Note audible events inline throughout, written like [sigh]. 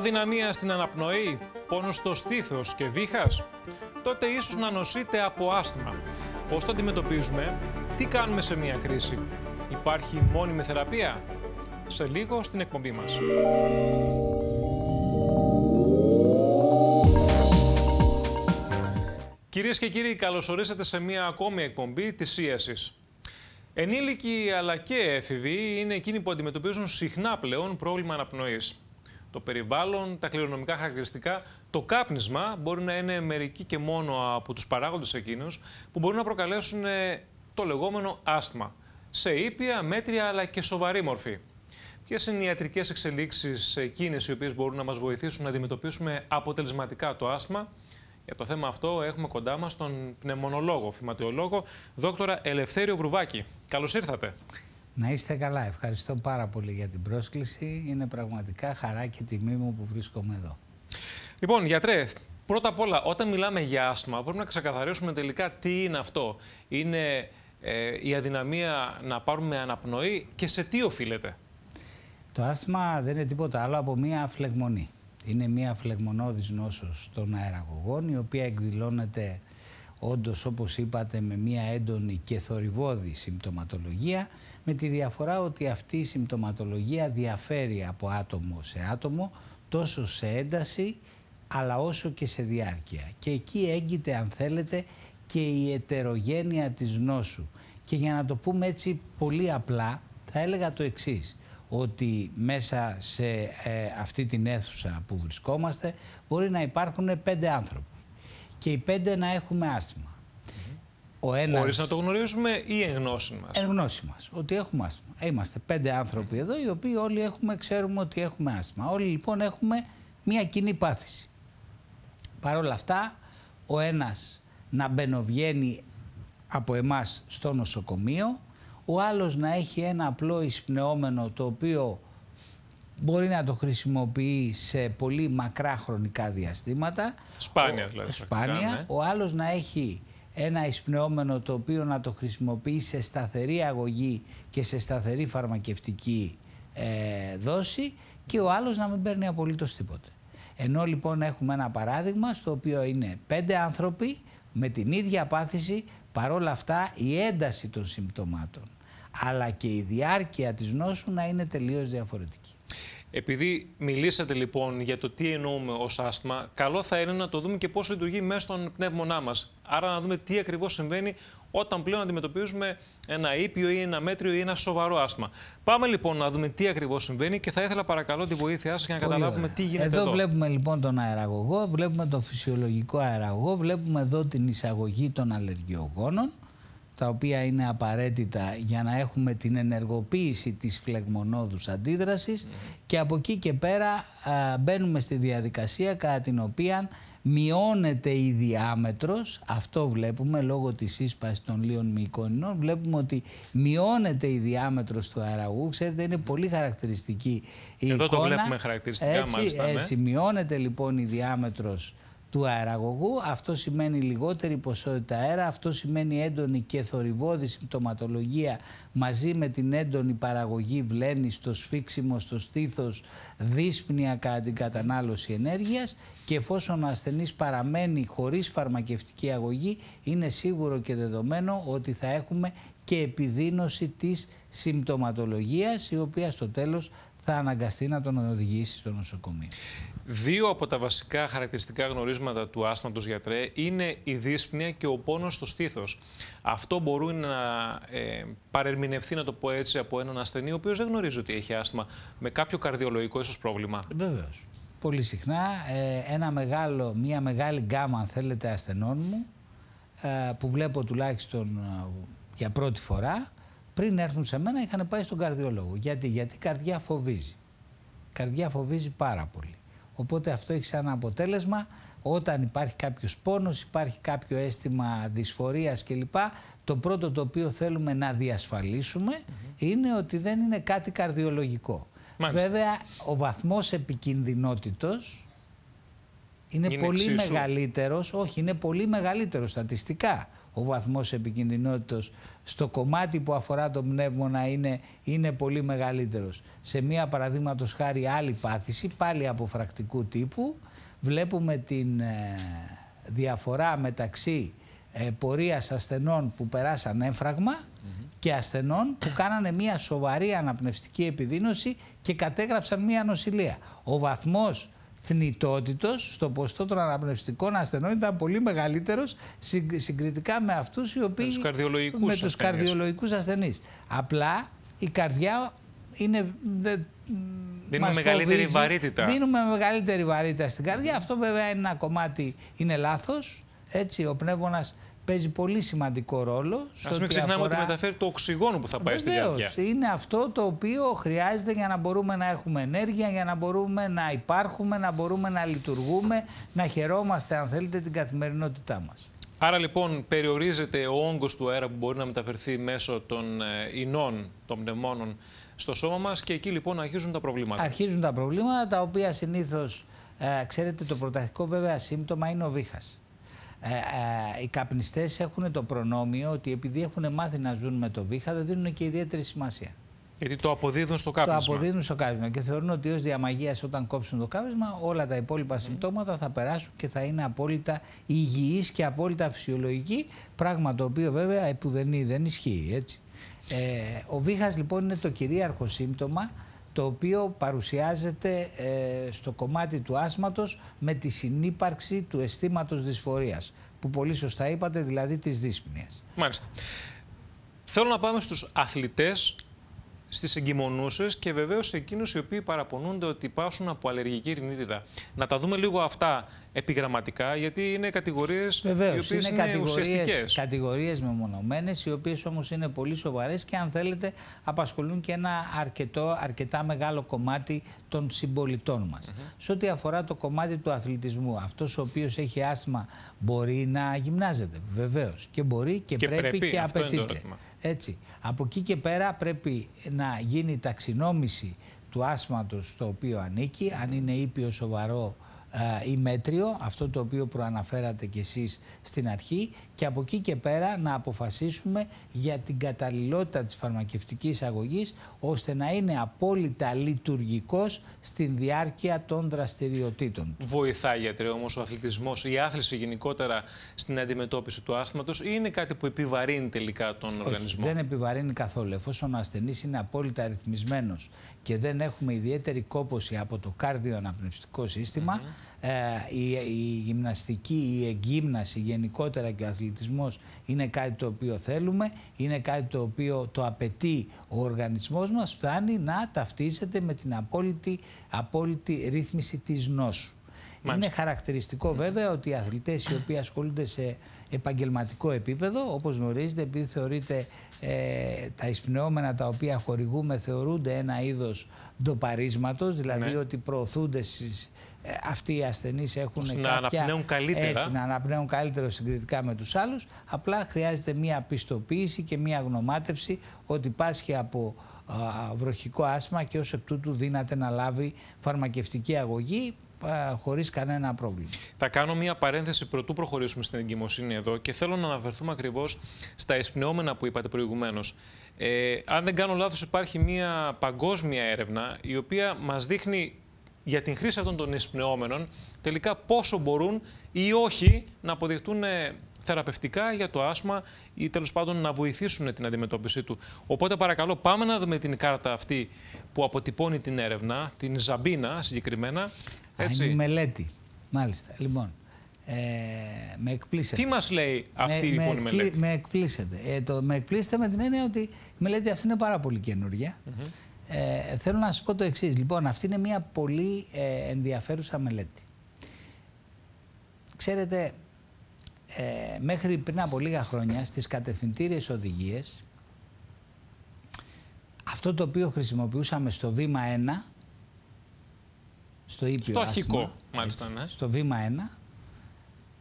Αδυναμία στην αναπνοή, πόνος στο στήθος και βήχας; Τότε ίσως να νοσείτε από άσθημα. Πώς το αντιμετωπίζουμε, τι κάνουμε σε μια κρίση; Υπάρχει μόνιμη θεραπεία; Σε λίγο στην εκπομπή μας. Κυρίες και κύριοι, καλωσορίσατε σε μια ακόμη εκπομπή της ΣΥΕΣΙΣ. Ενήλικοι αλλά και έφηβοι είναι εκείνοι που αντιμετωπίζουν συχνά πλέον πρόβλημα αναπνοής. Το περιβάλλον, τα κληρονομικά χαρακτηριστικά, το κάπνισμα μπορεί να είναι μερικοί και μόνο από τους παράγοντες εκείνους που μπορούν να προκαλέσουν ε, το λεγόμενο άσθμα. Σε ήπια, μέτρια αλλά και σοβαρή μορφή. Ποιες είναι οι ιατρικές εξελίξεις εκείνες οι οποίες μπορούν να μας βοηθήσουν να αντιμετωπίσουμε αποτελεσματικά το άσθμα, για το θέμα αυτό έχουμε κοντά μας τον πνευμονολόγο, φυματιολόγο, δόκτωρα Ελευθέριο Βρουβάκη. Καλώς ήρθατε. Να είστε καλά. Ευχαριστώ πάρα πολύ για την πρόσκληση. Είναι πραγματικά χαρά και τιμή μου που βρίσκομαι εδώ. Λοιπόν, γιατρέ, πρώτα απ' όλα, όταν μιλάμε για άσθμα, πρέπει να ξεκαθαρίσουμε τελικά τι είναι αυτό. Είναι ε, η αδυναμία να πάρουμε αναπνοή και σε τι οφείλεται; Το άσθμα δεν είναι τίποτα άλλο από μία φλεγμονή. Είναι μία φλεγμονώδης νόσος των αεραγωγών, η οποία εκδηλώνεται όντως όπως είπατε με μία έντονη και θορυβόδη συμπτωματολογία, με τη διαφορά ότι αυτή η συμπτωματολογία διαφέρει από άτομο σε άτομο, τόσο σε ένταση αλλά όσο και σε διάρκεια. Και εκεί έγκυται αν θέλετε και η ετερογένεια της νόσου. Και για να το πούμε έτσι πολύ απλά, θα έλεγα το εξής ότι μέσα σε ε, αυτή την αίθουσα που βρισκόμαστε μπορεί να υπάρχουν πέντε άνθρωποι και οι πέντε να έχουμε άσθημα. Ο ένας... Χωρίς να το γνωρίζουμε ή εν γνώση μας; Εν γνώση μας, ότι έχουμε άσθημα. Είμαστε πέντε άνθρωποι εδώ οι οποίοι όλοι έχουμε, ξέρουμε ότι έχουμε άσθημα. Όλοι λοιπόν έχουμε μία κοινή πάθηση. Παρ' όλα αυτά, ο ένας να μπαινοβγαίνει από εμάς στο νοσοκομείο, ο άλλος να έχει ένα απλό εισπνεόμενο το οποίο μπορεί να το χρησιμοποιεί σε πολύ μακρά χρονικά διαστήματα. Σπάνια δηλαδή. Σπάνια. Ναι. Ο άλλος να έχει ένα εισπνεόμενο το οποίο να το χρησιμοποιεί σε σταθερή αγωγή και σε σταθερή φαρμακευτική ε, δόση και ο άλλος να μην παίρνει απολύτως τίποτε. Ενώ λοιπόν έχουμε ένα παράδειγμα στο οποίο είναι πέντε άνθρωποι με την ίδια πάθηση παρόλα αυτά η ένταση των συμπτωμάτων αλλά και η διάρκεια της νόσου να είναι τελείως διαφορετική. Επειδή μιλήσατε λοιπόν για το τι εννοούμε ως άσθμα, καλό θα είναι να το δούμε και πώς λειτουργεί μέσα στον πνεύμονά μας. Άρα να δούμε τι ακριβώς συμβαίνει όταν πλέον αντιμετωπίζουμε ένα ήπιο ή ένα μέτριο ή ένα σοβαρό άσθμα. Πάμε λοιπόν να δούμε τι ακριβώς συμβαίνει και θα ήθελα παρακαλώ τη βοήθειά σας για να καταλάβουμε τι γίνεται εδώ. Εδώ βλέπουμε λοιπόν τον αεραγωγό, βλέπουμε τον φυσιολογικό αεραγωγό, βλέπουμε εδώ την εισαγωγή των αλλεργιογόνων τα οποία είναι απαραίτητα για να έχουμε την ενεργοποίηση της φλεγμονώδους αντίδρασης και από εκεί και πέρα μπαίνουμε στη διαδικασία κατά την οποία μειώνεται η διάμετρος, αυτό βλέπουμε λόγω της σύσπασης των λίων μυϊκόνινων, βλέπουμε ότι μειώνεται η διάμετρος του αεραγού, ξέρετε είναι πολύ χαρακτηριστική η Εδώ εικόνα. το βλέπουμε χαρακτηριστικά έτσι, μάλιστα. Ναι. Έτσι, μειώνεται λοιπόν η διάμετρος του αεραγωγού. Αυτό σημαίνει λιγότερη ποσότητα αέρα, αυτό σημαίνει έντονη και θορυβόδη συμπτωματολογία μαζί με την έντονη παραγωγή βλένη στο σφίξιμο, στο στήθος, δύσπνοια κατά την κατανάλωση ενέργειας και εφόσον ο ασθενής παραμένει χωρίς φαρμακευτική αγωγή είναι σίγουρο και δεδομένο ότι θα έχουμε και επιδείνωση της συμπτωματολογίας η οποία στο τέλος θα αναγκαστεί να τον οδηγήσει στο νοσοκομείο. Δύο από τα βασικά χαρακτηριστικά γνωρίσματα του άσθματος γιατρέ είναι η δύσπνοια και ο πόνος στο στήθος. Αυτό μπορεί να ε, παρερμηνευθεί, να το πω έτσι, από έναν ασθενή ο οποίος δεν γνωρίζει ότι έχει άσθμα με κάποιο καρδιολογικό ίσως πρόβλημα. Βεβαίως. Πολύ συχνά ε, ένα μεγάλο, μια μεγάλη γκάμα αν θέλετε ασθενών μου ε, που βλέπω τουλάχιστον ε, για πρώτη φορά πριν έρθουν σε μένα είχαν πάει στον καρδιολόγο. Γιατί, Γιατί η καρδιά φοβίζει. Η καρδιά φοβίζει πάρα πολύ. Οπότε αυτό έχει σαν αποτέλεσμα όταν υπάρχει κάποιος πόνος, υπάρχει κάποιο αίσθημα δυσφορίας κλπ. Το πρώτο το οποίο θέλουμε να διασφαλίσουμε είναι ότι δεν είναι κάτι καρδιολογικό. Βέβαια, ο βαθμός επικινδυνότητος Είναι, πολύ μεγαλύτερος, όχι, είναι πολύ μεγαλύτερος στατιστικά ο βαθμός επικινδυνότητας στο κομμάτι που αφορά το πνεύμονα είναι, είναι πολύ μεγαλύτερος. Σε μία παραδείγματος χάρη άλλη πάθηση, πάλι αποφρακτικού τύπου, βλέπουμε την ε, διαφορά μεταξύ ε, πορείας ασθενών που περάσαν έμφραγμα και ασθενών που κάνανε μία σοβαρή αναπνευστική επιδείνωση και κατέγραψαν μία νοσηλεία. Ο βαθμός θνητότητος στο ποστό των αναπνευστικών ασθενών ήταν πολύ μεγαλύτερος συγκριτικά με αυτούς οι οποίοι... Με τους καρδιολογικούς με τους καρδιολογικούς ασθενείς. Απλά η καρδιά είναι... Δίνουμε μεγαλύτερη βαρύτητα. Δίνουμε μεγαλύτερη βαρύτητα στην καρδιά. Αυτό βέβαια είναι ένα κομμάτι, είναι λάθος. Έτσι, ο πνεύμονας παίζει πολύ σημαντικό ρόλο. Α μην ξεχνάμε αφορά... ότι μεταφέρει το οξυγόνο που θα πάει Βεβαίως, στη καρδιά. Είναι αυτό το οποίο χρειάζεται για να μπορούμε να έχουμε ενέργεια, για να μπορούμε να υπάρχουμε, να μπορούμε να λειτουργούμε, να χαιρόμαστε, αν θέλετε, την καθημερινότητά μας. Άρα λοιπόν περιορίζεται ο όγκος του αέρα που μπορεί να μεταφερθεί μέσω των ε, ινών, των πνευμόνων στο σώμα μας και εκεί λοιπόν αρχίζουν τα προβλήματα. Αρχίζουν τα προβλήματα τα οποία συνήθως, ε, ξέρετε το πρωταρχικό βέβαια σύμπτωμα είναι ο βήχας. Ε, ε, οι καπνιστές έχουν το προνόμιο ότι επειδή έχουν μάθει να ζουν με το βήχα δεν δίνουν και ιδιαίτερη σημασία. Γιατί το αποδίδουν στο κάπνισμα. Το αποδίδουν στο κάπνισμα και θεωρούν ότι ως διαμαγείας όταν κόψουν το κάπνισμα όλα τα υπόλοιπα mm. συμπτώματα θα περάσουν και θα είναι απόλυτα υγιείς και απόλυτα φυσιολογικοί, πράγμα το οποίο βέβαια επουδενή δεν ισχύει. Έτσι. Ε, ο βήχας λοιπόν είναι το κυρίαρχο σύμπτωμα το οποίο παρουσιάζεται ε, στο κομμάτι του άσματος με τη συνύπαρξη του αισθήματος δυσφορίας, που πολύ σωστά είπατε, δηλαδή της δύσπνοιας. Μάλιστα. Θέλω να πάμε στους αθλητές, στις εγκυμονούσες και βεβαίως σε εκείνους οι οποίοι παραπονούνται ότι υπάρχουν από αλλεργική ρινίτιδα. Να τα δούμε λίγο αυτά επιγραμματικά, γιατί είναι κατηγορίες οι οποίες είναι, είναι κατηγορίες, κατηγορίες μεμονωμένες, οι οποίες όμως είναι πολύ σοβαρές και αν θέλετε απασχολούν και ένα αρκετό, αρκετά μεγάλο κομμάτι των συμπολιτών μας. Σε ό,τι αφορά το κομμάτι του αθλητισμού, αυτός ο οποίος έχει άσθημα μπορεί να γυμνάζεται. Βεβαίως. Και μπορεί και, πρέπει, και απαιτείται. Έτσι. Από εκεί και πέρα πρέπει να γίνει ταξινόμηση του άσματος στο οποίο ανήκει, αν είναι ήπιο σοβαρό ή μέτριο, αυτό το οποίο προαναφέρατε κι εσείς στην αρχή και από εκεί και πέρα να αποφασίσουμε για την καταλληλότητα της φαρμακευτικής αγωγής ώστε να είναι απόλυτα λειτουργικός στην διάρκεια των δραστηριοτήτων του. Βοηθάει γιατρέ όμως ο αθλητισμός, η άθληση γενικότερα στην αντιμετώπιση του άσθματος ή είναι κάτι που επιβαρύνει τελικά τον Όχι, οργανισμό; δεν επιβαρύνει καθόλου. Εφόσον ο ασθενής είναι απόλυτα αριθμισμένος και δεν έχουμε ιδιαίτερη κόποση από το κάρδιο αναπνευστικό σύστημα, ε, η, η γυμναστική, η εγκύμναση γενικότερα και ο αθλητισμός είναι κάτι το οποίο θέλουμε, είναι κάτι το οποίο το απαιτεί ο οργανισμός μας, φτάνει να ταυτίζεται με την απόλυτη, απόλυτη ρύθμιση της νόσου. Είναι χαρακτηριστικό βέβαια ότι οι αθλητές οι οποίοι ασχολούνται σε επαγγελματικό επίπεδο, όπως γνωρίζετε, επειδή θεωρείται ε, τα εισπνεώμενα τα οποία χορηγούμε θεωρούνται ένα είδος ντοπαρίσματος, δηλαδή ναι. ότι προωθούνται στις, ε, αυτοί οι ασθενείς έχουν Ώστε να αναπνέουν καλύτερα. Έτσι, να αναπνέουν καλύτερα συγκριτικά με τους άλλους. Απλά χρειάζεται μία πιστοποίηση και μία γνωμάτευση ότι πάσχει από βροχικό άσμα και ως εκ τούτου δύναται να λάβει φαρμακευτική αγωγή χωρίς κανένα πρόβλημα. Θα κάνω μία παρένθεση πρωτού προχωρήσουμε στην εγκυμοσύνη εδώ και θέλω να αναφερθούμε ακριβώς στα εισπνεώμενα που είπατε προηγουμένως. Ε, αν δεν κάνω λάθος υπάρχει μία παγκόσμια έρευνα η οποία μας δείχνει για την χρήση αυτών των εισπνεώμενων τελικά πόσο μπορούν ή όχι να αποδειχτούν ε, θεραπευτικά για το άσμα ή τέλος πάντων να βοηθήσουν την αντιμετώπιση του. Οπότε παρακαλώ πάμε να δούμε την κάρτα αυτή που αποτυπώνει την έρευνα, την Ζαμπίνα συγκεκριμένα. Έτσι. είναι η μελέτη. Μάλιστα. Λοιπόν, ε, με εκπλήσετε. Τι μας λέει αυτή με, λοιπόν η μελέτη; Με εκπλήσετε. Ε, το, με εκπλήσετε με την έννοια ότι η μελέτη αυτή είναι πάρα πολύ καινούργια. Ε, θέλω να σας πω το εξής. Λοιπόν, αυτή είναι μια πολύ ε, ενδιαφέρουσα μελέτη. Ξέρετε, ε, μέχρι πριν από λίγα χρόνια στις κατευθυντήριες οδηγίες αυτό το οποίο χρησιμοποιούσαμε στο βήμα 1 στο ήπιο στο αρχικό, μάλιστα, ναι. στο βήμα 1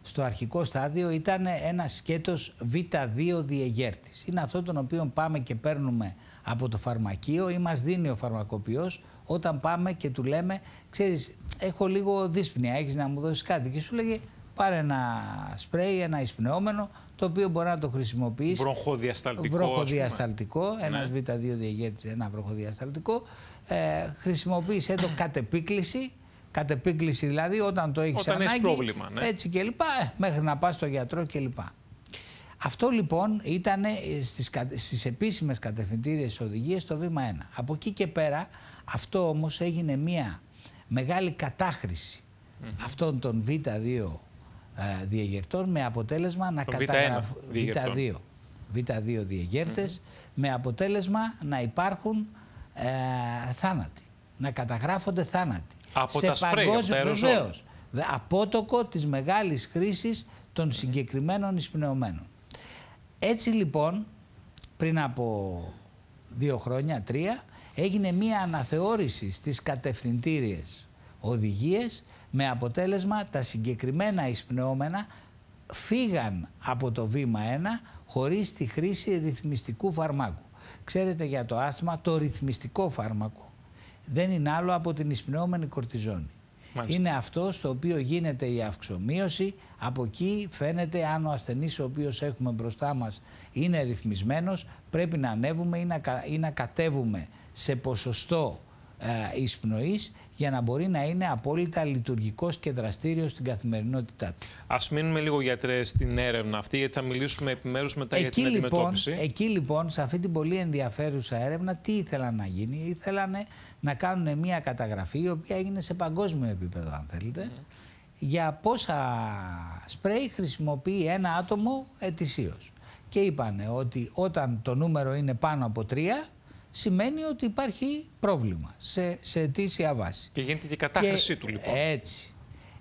στο αρχικό στάδιο ήταν ένα σκέτος Β2 διεγέρτης. Είναι αυτό τον οποίο πάμε και παίρνουμε από το φαρμακείο ή μας δίνει ο φαρμακοποιός όταν πάμε και του λέμε, ξέρεις, έχω λίγο δύσπνοια, έχεις να μου δώσεις κάτι. Και σου λέγε, πάρε ένα σπρέι, ένα εισπνεόμενο, το οποίο μπορεί να το χρησιμοποιήσει. Βροχοδιασταλτικό. Βροχοδιασταλτικό, ένας ναι. β2 διαγέρτη, ένα βροχοδιασταλτικό. Ε, χρησιμοποίησε το κατ' επίκληση. Κατ' επίκληση δηλαδή όταν το έχεις ανάγκη. Έχεις πρόβλημα, ναι. Έτσι και λοιπά, ε, μέχρι να πας στο γιατρό και λοιπά. Αυτό λοιπόν ήταν ε, στις, στις επίσημες κατευθυντήριες οδηγίες το βήμα 1. Από εκεί και πέρα αυτό όμως έγινε μια μεγάλη κατάχρηση mm -hmm. αυτών των Β2 ε, διαγερτών με αποτέλεσμα να καταγραφούν Β2, Β2 διαγέρτες με αποτέλεσμα να υπάρχουν ε, θάνατοι, να καταγράφονται θάνατοι. Από τα σπρέι, από τα βεβαίως, απότοκο της μεγάλης χρήσης των συγκεκριμένων εισπνεωμένων. Έτσι λοιπόν, πριν από δύο χρόνια, τρία, έγινε μία αναθεώρηση στις κατευθυντήριες οδηγίες με αποτέλεσμα τα συγκεκριμένα εισπνεώμενα φύγαν από το βήμα 1 χωρίς τη χρήση ρυθμιστικού φαρμάκου. Ξέρετε για το άσθμα το ρυθμιστικό φάρμακο δεν είναι άλλο από την εισπνεώμενη κορτιζόνη. Είναι αυτό στο οποίο γίνεται η αυξομοίωση. Από εκεί φαίνεται αν ο ασθενής ο οποίος έχουμε μπροστά μας είναι ρυθμισμένος πρέπει να ανέβουμε ή να, κατέβουμε σε ποσοστό ε, εισπνοής για να μπορεί να είναι απόλυτα λειτουργικός και δραστήριος στην καθημερινότητά του. Ας μείνουμε λίγο γιατρές στην έρευνα αυτή, γιατί θα μιλήσουμε επιμέρους μετά για την λοιπόν, αντιμετώπιση. Εκεί λοιπόν, σε αυτή την πολύ ενδιαφέρουσα έρευνα, τι ήθελαν να γίνει; Ήθελαν να κάνουν μια καταγραφή, η οποία έγινε σε παγκόσμιο επίπεδο, αν θέλετε, για πόσα σπρέι χρησιμοποιεί ένα άτομο ετησίως. Και είπανε ότι όταν το νούμερο είναι πάνω από τρία, σημαίνει ότι υπάρχει πρόβλημα σε, σε αιτήσια βάση. Και γίνεται και η κατάχρησή του λοιπόν. Έτσι.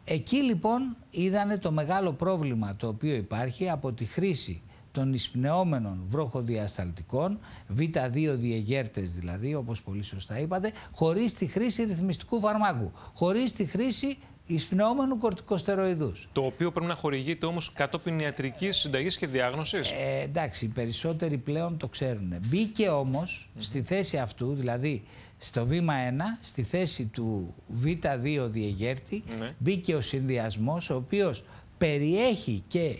Εκεί λοιπόν είδανε το μεγάλο πρόβλημα το οποίο υπάρχει από τη χρήση των εισπνεόμενων βροχοδιασταλτικών, β2 διεγέρτες δηλαδή, όπως πολύ σωστά είπατε, χωρίς τη χρήση ρυθμιστικού φαρμάκου, χωρίς τη χρήση εισπνεόμενου κορτικοστεροειδούς. Το οποίο πρέπει να χορηγείται όμως κατόπιν ιατρικής συνταγής και διάγνωσης. Ε, εντάξει, οι περισσότεροι πλέον το ξέρουν. Μπήκε όμως στη θέση αυτού, δηλαδή στο βήμα 1, στη θέση του Β2 διεγέρτη, ναι. μπήκε ο συνδυασμός, ο οποίος περιέχει και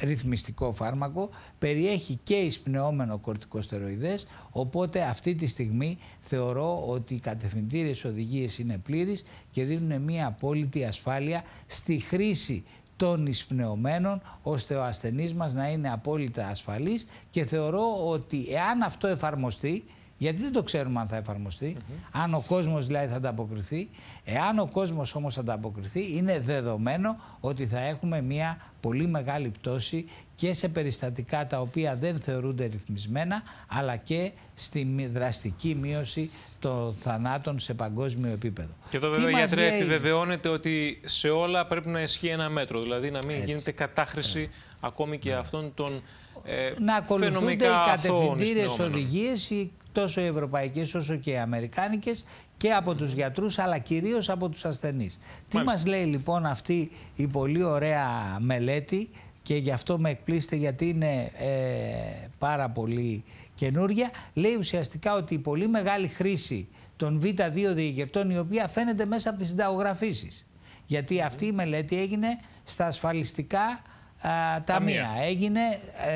ρυθμιστικό φάρμακο, περιέχει και εισπνεόμενο κορτικοστεροειδές, οπότε αυτή τη στιγμή θεωρώ ότι οι κατευθυντήριες οδηγίες είναι πλήρεις και δίνουν μια απόλυτη ασφάλεια στη χρήση των εισπνεωμένων ώστε ο ασθενής μας να είναι απόλυτα ασφαλής και θεωρώ ότι εάν αυτό εφαρμοστεί γιατί δεν το ξέρουμε αν θα εφαρμοστεί, αν ο κόσμος δηλαδή θα ανταποκριθεί. Εάν ο κόσμος όμως ανταποκριθεί, είναι δεδομένο ότι θα έχουμε μια πολύ μεγάλη πτώση και σε περιστατικά τα οποία δεν θεωρούνται ρυθμισμένα, αλλά και στη δραστική μείωση των θανάτων σε παγκόσμιο επίπεδο. Και εδώ βέβαια γιατρέ λέει... επιβεβαιώνεται ότι σε όλα πρέπει να ισχύει ένα μέτρο, δηλαδή να μην γίνεται κατάχρηση ακόμη και ναι. αυτών των ε, να ακολουθούνται οι κατευθυντήρες οδηγίες τόσο οι ευρωπαϊκές όσο και οι αμερικάνικες και από τους γιατρούς αλλά κυρίως από τους ασθενείς. Τι μας λέει λοιπόν αυτή η πολύ ωραία μελέτη και γι' αυτό με εκπλήσετε γιατί είναι ε, πάρα πολύ καινούρια. Λέει ουσιαστικά ότι η πολύ μεγάλη χρήση των Β2 διηγεπτών η οποία φαίνεται μέσα από τις συνταγογραφήσεις. Γιατί αυτή η μελέτη έγινε στα ασφαλιστικά α, ταμεία, έγινε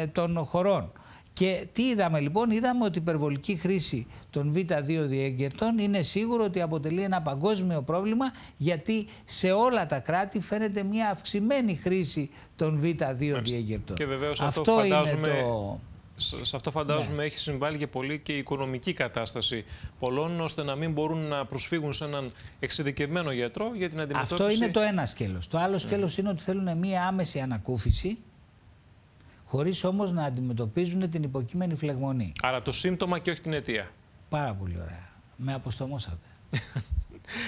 ε, των χωρών. Και τι είδαμε λοιπόν, είδαμε ότι η υπερβολική χρήση των Β2 διέγκερτων είναι σίγουρο ότι αποτελεί ένα παγκόσμιο πρόβλημα γιατί σε όλα τα κράτη φαίνεται μια αυξημένη χρήση των Β2 διέγκερτων. Και βεβαίως αυτό, φαντάζομαι... το... Σε αυτό φαντάζομαι ναι. έχει συμβάλει και πολύ και η οικονομική κατάσταση πολλών, ώστε να μην μπορούν να προσφύγουν σε έναν εξειδικευμένο γιατρό για την αντιμετώπιση. Αυτό είναι το ένα σκέλος. Το άλλο σκέλος είναι ότι θέλουν μια άμεση ανακούφιση χωρίς όμως να αντιμετωπίζουν την υποκείμενη φλεγμονή. Άρα το σύμπτωμα και όχι την αιτία. Πάρα πολύ ωραία. Με αποστομώσατε. [laughs]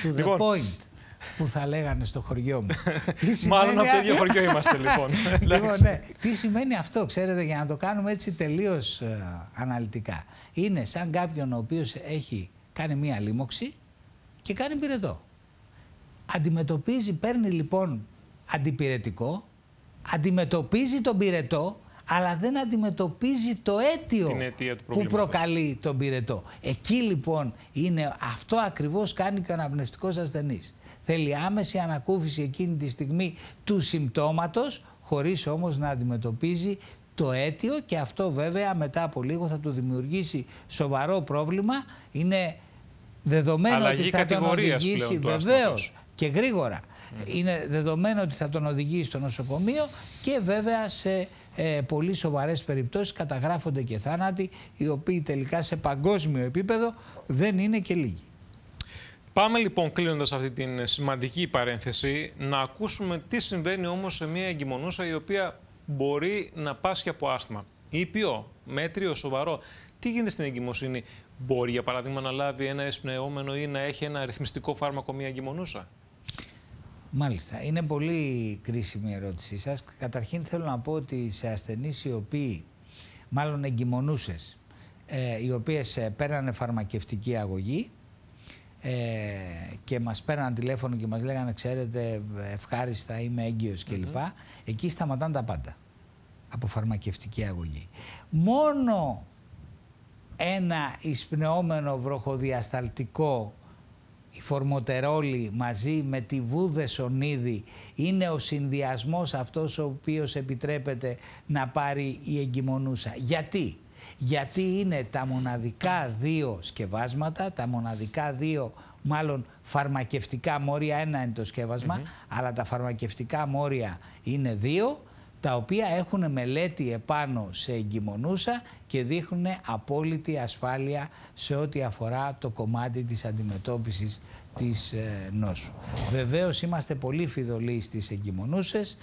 to the λοιπόν. point που θα λέγανε στο χωριό μου. [laughs] Μάλλον από το ίδιο χωριό είμαστε λοιπόν. [laughs] λοιπόν ναι. Τι σημαίνει αυτό, ξέρετε, για να το κάνουμε έτσι τελείως ε, αναλυτικά. Είναι σαν κάποιον ο οποίος έχει κάνει μία λίμωξη και κάνει πυρετό. Αντιμετωπίζει, παίρνει λοιπόν αντιπυρετικό, αντιμετωπίζει τον πυρετό αλλά δεν αντιμετωπίζει το αίτιο που προκαλεί τον πυρετό. Εκεί λοιπόν είναι αυτό ακριβώς κάνει και ο αναπνευστικός ασθενής. Θέλει άμεση ανακούφιση εκείνη τη στιγμή του συμπτώματος χωρίς όμως να αντιμετωπίζει το αίτιο και αυτό βέβαια μετά από λίγο θα του δημιουργήσει σοβαρό πρόβλημα. Είναι δεδομένο ότι θα τον οδηγήσει βεβαίως και γρήγορα. Είναι δεδομένο ότι θα τον οδηγήσει στο νοσοκομείο και βέβαια σε ε, πολύ σοβαρές περιπτώσεις καταγράφονται και θάνατοι οι οποίοι τελικά σε παγκόσμιο επίπεδο δεν είναι και λίγοι. Πάμε λοιπόν κλείνοντας αυτή την σημαντική παρένθεση να ακούσουμε τι συμβαίνει όμως σε μια εγκυμονούσα η οποία μπορεί να πάσχει από άσθμα. Ήπιο, μέτριο, σοβαρό. Τι γίνεται στην εγκυμοσύνη, μπορεί για παράδειγμα να λάβει ένα εσπνεώμενο ή να έχει ένα αριθμιστικό φάρμακο μια εγκυμονούσα; Μάλιστα. Είναι πολύ κρίσιμη η ερώτησή σας. Καταρχήν θέλω να πω ότι σε ασθενείς οι οποίοι, μάλλον εγκυμονούσες, ε, οι οποίες ε, πέρανε φαρμακευτική αγωγή ε, και μας πέραν τηλέφωνο και μας λέγανε ξέρετε ευχάριστα είμαι έγκυος κλπ. Εκεί σταματάνε τα πάντα από φαρμακευτική αγωγή. Μόνο ένα εισπνεώμενο βροχοδιασταλτικό η φορμοτερόλη μαζί με τη βούδεσονίδη είναι ο συνδυασμός αυτός ο οποίος επιτρέπεται να πάρει η εγκυμονούσα. Γιατί; Γιατί είναι τα μοναδικά δύο σκευάσματα, τα μοναδικά δύο μάλλον φαρμακευτικά μόρια, ένα είναι το σκεύασμα, αλλά τα φαρμακευτικά μόρια είναι δύο τα οποία έχουν μελέτη επάνω σε εγκυμονούσα και δείχνουν απόλυτη ασφάλεια σε ό,τι αφορά το κομμάτι της αντιμετώπισης της ε, νόσου. Βεβαίως είμαστε πολύ φιδωλοί στις εγκυμονούσες.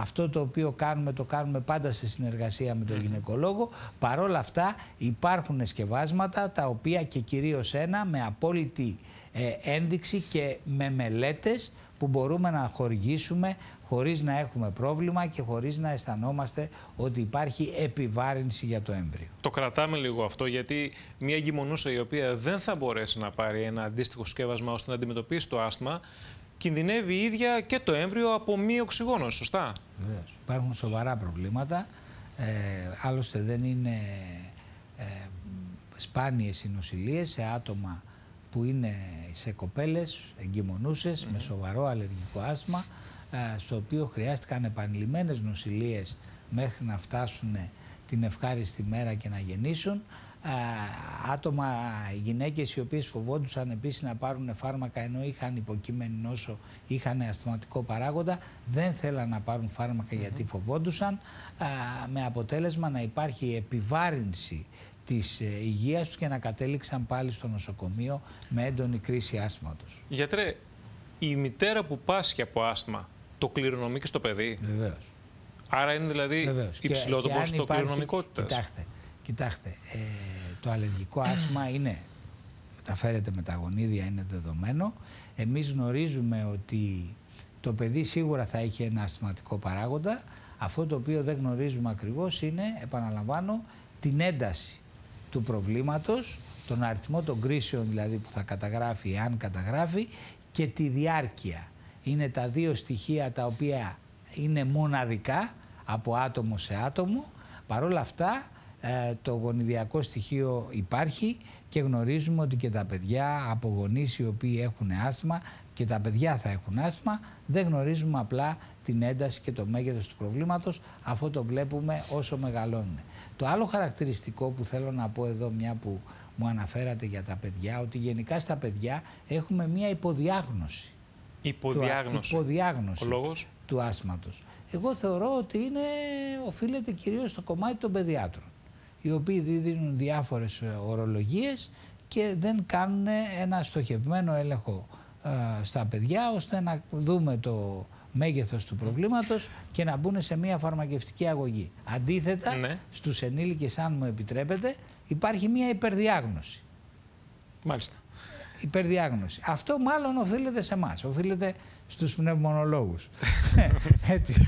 αυτό το οποίο κάνουμε το κάνουμε πάντα σε συνεργασία με τον γυναικολόγο. Παρόλα αυτά υπάρχουν σκευάσματα τα οποία και κυρίως ένα με απόλυτη ε, ένδειξη και με μελέτες που μπορούμε να χορηγήσουμε χωρίς να έχουμε πρόβλημα και χωρίς να αισθανόμαστε ότι υπάρχει επιβάρυνση για το έμβριο. Το κρατάμε λίγο αυτό γιατί μια εγκυμονούσα η οποία δεν θα μπορέσει να πάρει ένα αντίστοιχο σκεύασμα ώστε να αντιμετωπίσει το άσθμα κινδυνεύει η ίδια και το έμβριο από μη οξυγόνο, σωστά; Βεβαίως. Υπάρχουν σοβαρά προβλήματα. Ε, άλλωστε δεν είναι ε, σπάνιες οι νοσηλίες σε άτομα που είναι σε κοπέλες, εγκυμονούσες, με σοβαρό αλλεργικό άσθμα στο οποίο χρειάστηκαν επανειλημμένες νοσηλίες μέχρι να φτάσουν την ευχάριστη μέρα και να γεννήσουν. Άτομα, γυναίκες οι οποίες φοβόντουσαν επίσης να πάρουν φάρμακα ενώ είχαν υποκείμενη νόσο, είχαν αστηματικό παράγοντα, δεν θέλαν να πάρουν φάρμακα γιατί φοβόντουσαν, με αποτέλεσμα να υπάρχει επιβάρυνση της ε, υγείας τους και να κατέληξαν πάλι στο νοσοκομείο με έντονη κρίση άσθματος. Γιατρέ, η μητέρα που πάσχει από άσθμα το κληρονομεί και στο παιδί. Βεβαίως. Άρα είναι δηλαδή Βεβαίως. υψηλό το ποσοστό κληρονομικότητας. Κοιτάξτε, κοιτάξτε ε, το αλλεργικό άσθμα είναι, μεταφέρεται με τα γονίδια, είναι δεδομένο. Εμείς γνωρίζουμε ότι το παιδί σίγουρα θα έχει ένα ασθηματικό παράγοντα. Αυτό το οποίο δεν γνωρίζουμε ακριβώς είναι, επαναλαμβάνω, την ένταση του προβλήματος, τον αριθμό των κρίσεων δηλαδή που θα καταγράφει, αν καταγράφει, και τη διάρκεια είναι τα δύο στοιχεία τα οποία είναι μοναδικά από άτομο σε άτομο. Παρ' όλα αυτά ε, το γονιδιακό στοιχείο υπάρχει και γνωρίζουμε ότι και τα παιδιά από γονείς οι οποίοι έχουν άσθμα και τα παιδιά θα έχουν άσθμα, δεν γνωρίζουμε απλά την ένταση και το μέγεθος του προβλήματος, αυτό το βλέπουμε όσο μεγαλώνουν. Το άλλο χαρακτηριστικό που θέλω να πω εδώ μια που μου αναφέρατε για τα παιδιά, ότι γενικά στα παιδιά έχουμε μια υποδιάγνωση. Υποδιάγνωση. Υποδιάγνωση του άσθματος. Εγώ θεωρώ ότι είναι, οφείλεται κυρίως στο κομμάτι των παιδιάτρων, οι οποίοι δίνουν διάφορες ε, ορολογίες και δεν κάνουν ένα στοχευμένο έλεγχο ε, στα παιδιά, ώστε να δούμε το μέγεθος του προβλήματος και να μπουν σε μια φαρμακευτική αγωγή. Αντίθετα, ναι. στους ενήλικες, αν μου επιτρέπετε, υπάρχει μια υπερδιάγνωση. Μάλιστα υπερδιάγνωση. Αυτό μάλλον οφείλεται σε εμάς, οφείλεται στους πνευμονολόγους. [laughs] [laughs] Έτσι.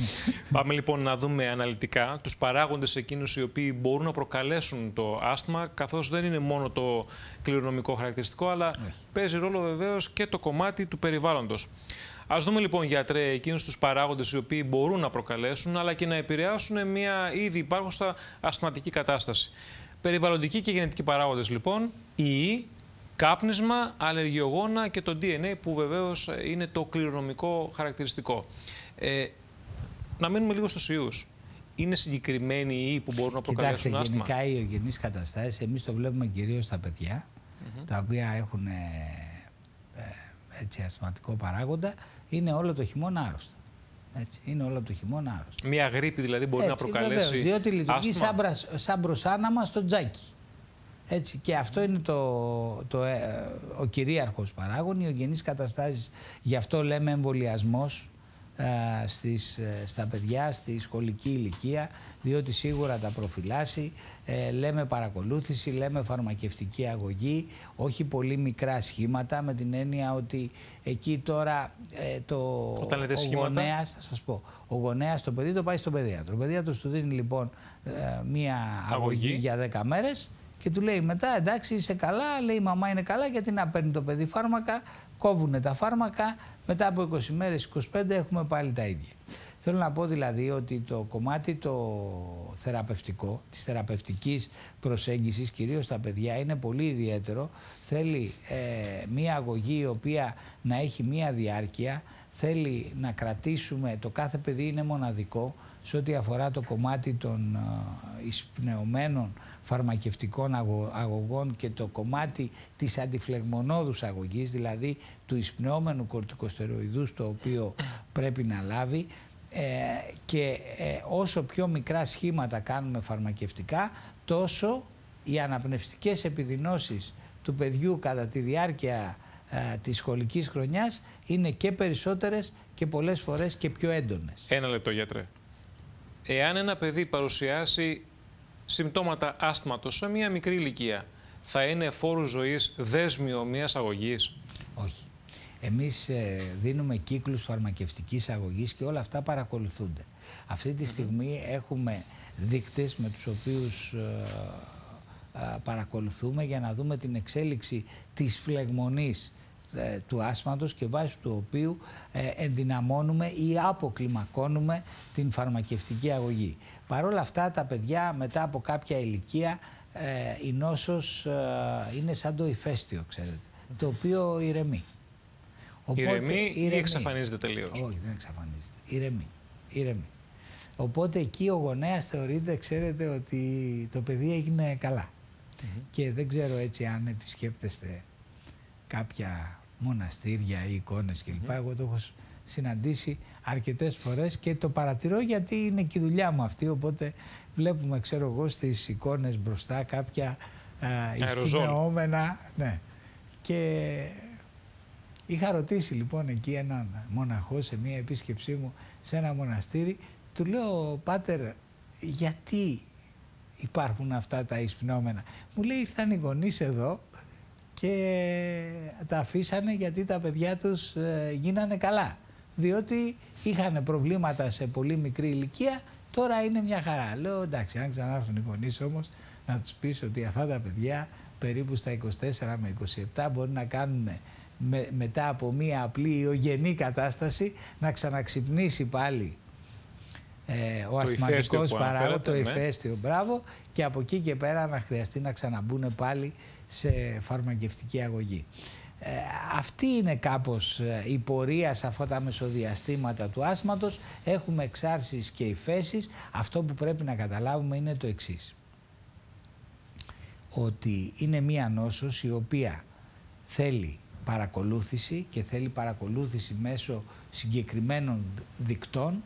Πάμε λοιπόν να δούμε αναλυτικά τους παράγοντες εκείνους οι οποίοι μπορούν να προκαλέσουν το άσθμα, καθώς δεν είναι μόνο το κληρονομικό χαρακτηριστικό, αλλά παίζει ρόλο βεβαίως και το κομμάτι του περιβάλλοντος. Ας δούμε λοιπόν γιατρέ εκείνους τους παράγοντες οι οποίοι μπορούν να προκαλέσουν, αλλά και να επηρεάσουν μια ήδη υπάρχουσα ασθματική κατάσταση. Περιβαλλοντικοί και γενετικοί παράγοντες λοιπόν, οι κάπνισμα, αλλεργιογόνα και το DNA που βεβαίως είναι το κληρονομικό χαρακτηριστικό. Ε, να μείνουμε λίγο στους ιούς. Είναι συγκεκριμένοι οι ιοί που μπορούν να προκαλέσουν Κοιτάξτε, γενικά οι ογενείς καταστάσεις, εμείς το βλέπουμε κυρίως στα παιδιά, τα οποία έχουν ε, ε, έτσι, ασθηματικό παράγοντα, είναι όλο το χειμώνα άρρωστα. Έτσι, είναι όλο το χειμώνα άρρωστα. Μια γρήπη δηλαδή μπορεί να προκαλέσει βεβαίως, διότι λειτουργεί σαν, σαν προσάναμα στο τζάκι. Έτσι, και αυτό είναι το, το, ε, ο κυρίαρχος παράγων, οι ογενείς καταστάσεις. Γι' αυτό λέμε εμβολιασμός ε, στις, ε, στα παιδιά στη σχολική ηλικία, διότι σίγουρα τα προφυλάσσει. Ε, λέμε παρακολούθηση, λέμε φαρμακευτική αγωγή, όχι πολύ μικρά σχήματα, με την έννοια ότι εκεί τώρα το, Όταν λέτε ο γονέας, θα σας πω, ο γονέας το παιδί το πάει στον παιδίατρο. Ο παιδίατρος του δίνει λοιπόν μία αγωγή, αγωγή για 10 μέρες και του λέει μετά εντάξει είσαι καλά, λέει η μαμά είναι καλά γιατί να παίρνει το παιδί φάρμακα, κόβουν τα φάρμακα, μετά από 20 μέρες, 25 έχουμε πάλι τα ίδια. Θέλω να πω δηλαδή ότι το κομμάτι το θεραπευτικό, της θεραπευτικής προσέγγισης, κυρίως στα παιδιά, είναι πολύ ιδιαίτερο. Θέλει ε, μία αγωγή η οποία να έχει μία διάρκεια, θέλει να κρατήσουμε, το κάθε παιδί είναι μοναδικό, σε ό,τι αφορά το κομμάτι των ε, εισπνεωμένων φαρμακευτικών αγωγών και το κομμάτι της αντιφλεγμονώδους αγωγής, δηλαδή του εισπνεώμενου κορτικοστεροειδούς το οποίο πρέπει να λάβει ε, και ε, όσο πιο μικρά σχήματα κάνουμε φαρμακευτικά, τόσο οι αναπνευστικές επιδεινώσεις του παιδιού κατά τη διάρκεια ε, της σχολικής χρονιάς είναι και περισσότερες και πολλές φορές και πιο έντονες. Ένα λεπτό γιατρέ. Εάν ένα παιδί παρουσιάσει συμπτώματα άσθματος σε μια μικρή ηλικία, θα είναι φόρου ζωής δέσμιο μιας αγωγής; Όχι. Εμείς ε, δίνουμε κύκλους φαρμακευτικής αγωγής και όλα αυτά παρακολουθούνται. Αυτή τη στιγμή έχουμε δείκτες με τους οποίους ε, ε, παρακολουθούμε για να δούμε την εξέλιξη της φλεγμονής ε, του άσματος και βάσει του οποίου ε, ενδυναμώνουμε ή αποκλιμακώνουμε την φαρμακευτική αγωγή. Παρ' όλα αυτά τα παιδιά μετά από κάποια ηλικία ε, η νόσος είναι σαν το ηφαίστειο, ξέρετε, το οποίο ηρεμεί. Οπότε, ηρεμεί ή εξαφανίζεται τελείως; Όχι, δεν εξαφανίζεται. Ηρεμεί. ηρεμεί. Οπότε εκεί ο γονέας θεωρείται, ξέρετε, ότι το παιδί έγινε καλά. Και δεν ξέρω έτσι αν επισκέπτεστε κάποια μοναστήρια ή εικόνες κλπ. Εγώ το έχω συναντήσει αρκετές φορές και το παρατηρώ γιατί είναι και η δουλειά μου αυτή, οπότε βλέπουμε, ξέρω εγώ, στις εικόνες μπροστά κάποια εισπνεώμενα. Ναι. Και είχα ρωτήσει λοιπόν εκεί έναν μοναχό σε μία επίσκεψή μου σε ένα μοναστήρι, του λέω, Πάτερ, γιατί υπάρχουν αυτά τα εισπνεώμενα. Μου λέει, ήρθαν οι γονείς εδώ και τα αφήσανε γιατί τα παιδιά τους ε, γίνανε καλά. Διότι είχαν προβλήματα σε πολύ μικρή ηλικία, τώρα είναι μια χαρά. Λέω εντάξει, αν ξανάρθουν οι γονείς όμως, να τους πεις ότι αυτά τα παιδιά περίπου στα 24 με 27 μπορεί να κάνουν μετά από μία απλή ιογενή κατάσταση να ξαναξυπνήσει πάλι ε, ο ασθηματικός παράγοντας, το ηφαίστειο, ναι. μπράβο, και από εκεί και πέρα να χρειαστεί να ξαναμπούν πάλι σε φαρμακευτική αγωγή. Ε, αυτή είναι κάπως ε, η πορεία σε αυτά τα μεσοδιαστήματα του άσματος. Έχουμε εξάρσεις και υφέσεις. Αυτό που πρέπει να καταλάβουμε είναι το εξής. Ότι είναι μία νόσος η οποία θέλει παρακολούθηση και θέλει παρακολούθηση μέσω συγκεκριμένων δικτών.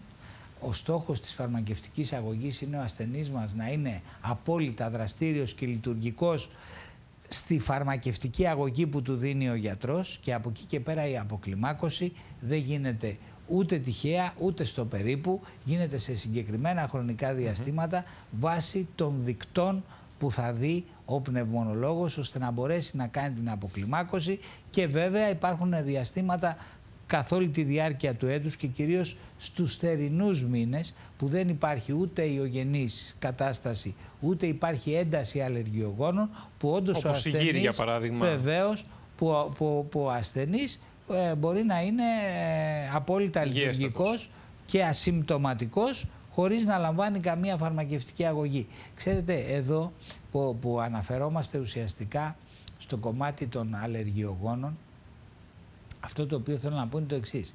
Ο στόχος της φαρμακευτικής αγωγής είναι ο ασθενής μας να είναι απόλυτα δραστήριος και λειτουργικός στη φαρμακευτική αγωγή που του δίνει ο γιατρός και από εκεί και πέρα η αποκλιμάκωση δεν γίνεται ούτε τυχαία ούτε στο περίπου, γίνεται σε συγκεκριμένα χρονικά διαστήματα βάσει των δικτών που θα δει ο πνευμονολόγος ώστε να μπορέσει να κάνει την αποκλιμάκωση. Και βέβαια υπάρχουν διαστήματα καθ' όλη τη διάρκεια του έτους και κυρίως στους θερινούς μήνες που δεν υπάρχει ούτε ιογενής κατάσταση ούτε υπάρχει ένταση αλλεργιογόνων που όντως Όπως ο ασθενής, για παράδειγμα. βεβαίως, που, που, που ο ασθενής ε, μπορεί να είναι ε, απόλυτα λειτουργικός και ασυμπτωματικός χωρίς να λαμβάνει καμία φαρμακευτική αγωγή. Ξέρετε, εδώ που, που αναφερόμαστε ουσιαστικά στο κομμάτι των αλλεργιογόνων, αυτό το οποίο θέλω να πω είναι το εξής.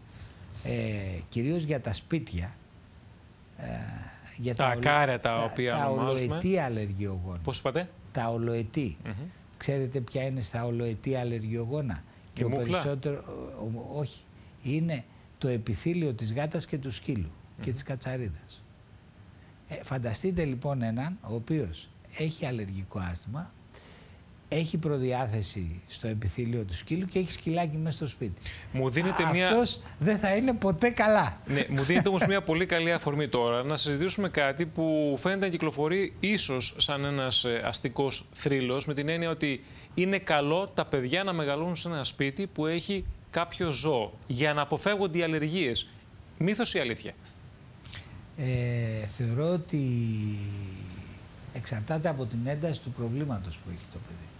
Ε, κυρίως για τα σπίτια, ε, για τα, τα ακάρια τα, οποία τα ολοετή αλλεργιογόνα. Πώς είπατε; Τα ολοετή. Ξέρετε ποια είναι στα ολοετή αλλεργιογόνα; Και ο περισσότερο, όχι, είναι το επιθύλιο της γάτας και του σκύλου και της κατσαρίδας. Ε, φανταστείτε λοιπόν έναν ο οποίος έχει αλλεργικό άσθημα, έχει προδιάθεση στο επιθύλιο του σκύλου και έχει σκυλάκι μέσα στο σπίτι. Μου δίνεται μια... Αυτός δεν θα είναι ποτέ καλά. Ναι, μου δίνεται όμως [laughs] μια πολύ καλή αφορμή τώρα να συζητήσουμε κάτι που φαίνεται να κυκλοφορεί ίσως σαν ένας ε, αστικός θρύλος με την έννοια ότι είναι καλό τα παιδιά να μεγαλώνουν σε ένα σπίτι που έχει κάποιο ζώο για να αποφεύγονται οι αλλεργίες. Μύθος ή αλήθεια; Ε, θεωρώ ότι εξαρτάται από την ένταση του προβλήματος που έχει το παιδί.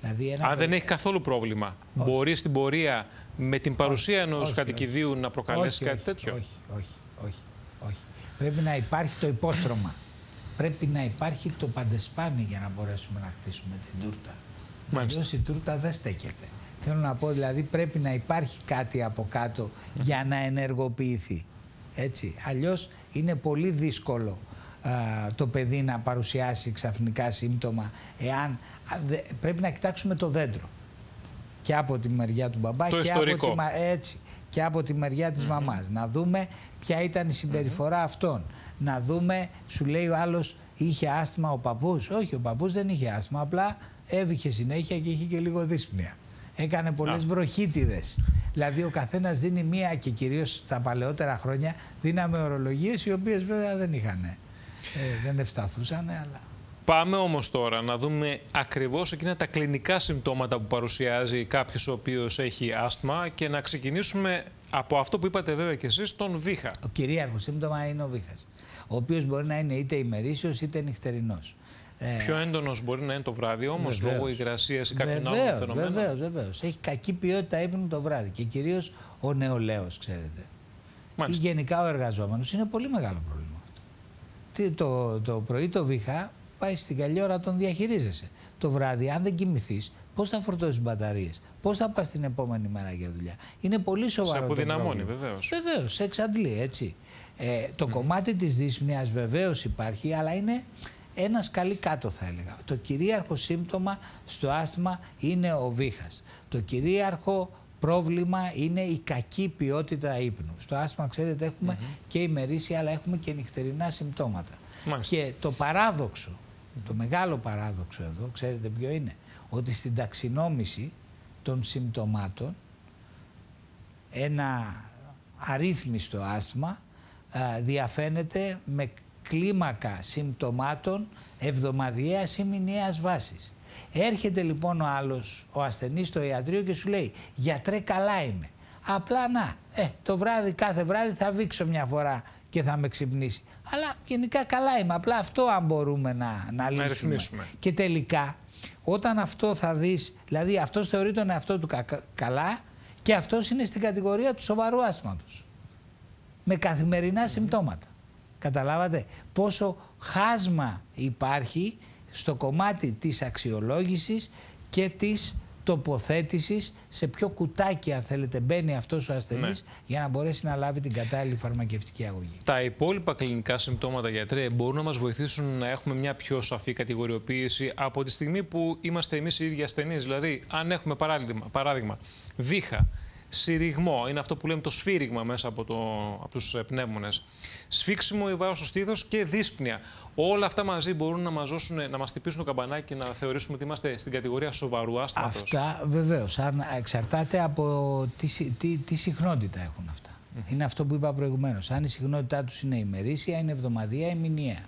Δηλαδή ένα Αν δεν έχει καθόλου πρόβλημα, μπορεί στην πορεία με την παρουσία ενός κατοικιδίου να προκαλέσει κάτι τέτοιο; Όχι, όχι, όχι, όχι. Πρέπει να υπάρχει το υπόστρωμα. Πρέπει να υπάρχει το παντεσπάνι για να μπορέσουμε να χτίσουμε την τούρτα. Αλλιώς η τούρτα δεν στέκεται. Θέλω να πω δηλαδή πρέπει να υπάρχει κάτι από κάτω για να ενεργοποιηθεί. Έτσι. Αλλιώς είναι πολύ δύσκολο το παιδί να παρουσιάσει ξαφνικά σύμπτωμα εάν πρέπει να κοιτάξουμε το δέντρο και από τη μεριά του μπαμπά το και, ιστορικό. από τη, έτσι, και από τη μεριά της μαμάς. Να δούμε ποια ήταν η συμπεριφορά αυτών. Να δούμε, σου λέει ο άλλος, είχε άσθημα ο παππούς. Όχι, ο παππούς δεν είχε άσθημα, απλά έβηχε συνέχεια και είχε και λίγο δύσπνοια. Έκανε πολλές βροχίτιδες. Δηλαδή ο καθένας δίνει μία και κυρίως στα παλαιότερα χρόνια δίναμε ορολογίες οι οποίες βέβαια δεν είχαν. Ε, δεν ευσταθούσαν, αλλά... Πάμε όμως τώρα να δούμε ακριβώς εκείνα τα κλινικά συμπτώματα που παρουσιάζει κάποιος ο οποίος έχει άσθμα και να ξεκινήσουμε από αυτό που είπατε βέβαια και εσείς, τον βήχα. Ο κυρίαρχος σύμπτωμα είναι ο βήχας, ο οποίος μπορεί να είναι είτε ημερήσιος είτε νυχτερινός. Ε, Πιο έντονος μπορεί να είναι το βράδυ όμως λόγω υγρασίας ή κάποιων άλλων φαινομένων. Βεβαίως, βεβαίως. Έχει κακή ποιότητα ύπνου το βράδυ και κυρίως ο νεολαίος, ξέρετε. Μάλιστα. Ή γενικά ο εργαζόμενος είναι πολύ μεγάλο πρόβλημα. Τι, το, το πρωί το βήχα πάει στην καλή ώρα τον διαχειρίζεσαι. Το βράδυ, αν δεν κοιμηθείς, πώς θα φορτώσεις μπαταρίες, πώς θα πας την επόμενη μέρα για δουλειά. Είναι πολύ σοβαρό. Σε αποδυναμώνει, βεβαίως. Βεβαίως, σε εξαντλεί έτσι. Ε, το κομμάτι της δύσπνοια βεβαίως υπάρχει, αλλά είναι ένας σκαλί κάτω θα έλεγα. Το κυρίαρχο σύμπτωμα στο άσθημα είναι ο βήχας. Το κυρίαρχο πρόβλημα είναι η κακή ποιότητα ύπνου. Στο άσθημα, ξέρετε, έχουμε και ημερήσια, αλλά έχουμε και νυχτερινά συμπτώματα. Και το παράδοξο, το μεγάλο παράδοξο εδώ, ξέρετε ποιο είναι, ότι στην ταξινόμηση των συμπτωμάτων ένα αρρύθμιστο άσθημα διαφαίνεται με κλίμακα συμπτωμάτων εβδομαδιαίας ή μηνιαίας βάσης. Έρχεται λοιπόν ο άλλος, ο ασθενής στο ιατρείο και σου λέει «Γιατρέ καλά είμαι». Απλά να, ε, το βράδυ, κάθε βράδυ θα βήξω μια φορά και θα με ξυπνήσει. Αλλά γενικά καλά είμαι. Απλά αυτό αν μπορούμε να, να λύσουμε. Και τελικά, όταν αυτό θα δεις, δηλαδή αυτός θεωρεί τον εαυτό του καλά και αυτός είναι στην κατηγορία του σοβαρού άσθματος. Με καθημερινά συμπτώματα. Καταλάβατε πόσο χάσμα υπάρχει στο κομμάτι της αξιολόγησης και της τοποθέτησης σε ποιο κουτάκι αν θέλετε μπαίνει αυτός ο ασθενής ναι. για να μπορέσει να λάβει την κατάλληλη φαρμακευτική αγωγή. Τα υπόλοιπα κλινικά συμπτώματα γιατρέ μπορούν να μας βοηθήσουν να έχουμε μια πιο σαφή κατηγοριοποίηση από τη στιγμή που είμαστε εμείς οι ίδιοι ασθενείς; Δηλαδή αν έχουμε παράδειγμα, παράδειγμα βήχα, συρριγμό, είναι αυτό που λέμε το σφύριγμα μέσα από, το, από τους ε, πνεύμονες, σφίξιμο ή βάρος στο στήθος και δύσπνοια. Όλα αυτά μαζί μπορούν να μας, δώσουν, να μας τυπήσουν το καμπανάκι και να θεωρήσουμε ότι είμαστε στην κατηγορία σοβαρού άσθματος. Αυτά βεβαίως, αν εξαρτάται από τι, τι, τι συχνότητα έχουν αυτά. Είναι αυτό που είπα προηγουμένως. Αν η συχνότητά τους είναι ημερήσια, είναι εβδομαδία ή μηνιαία.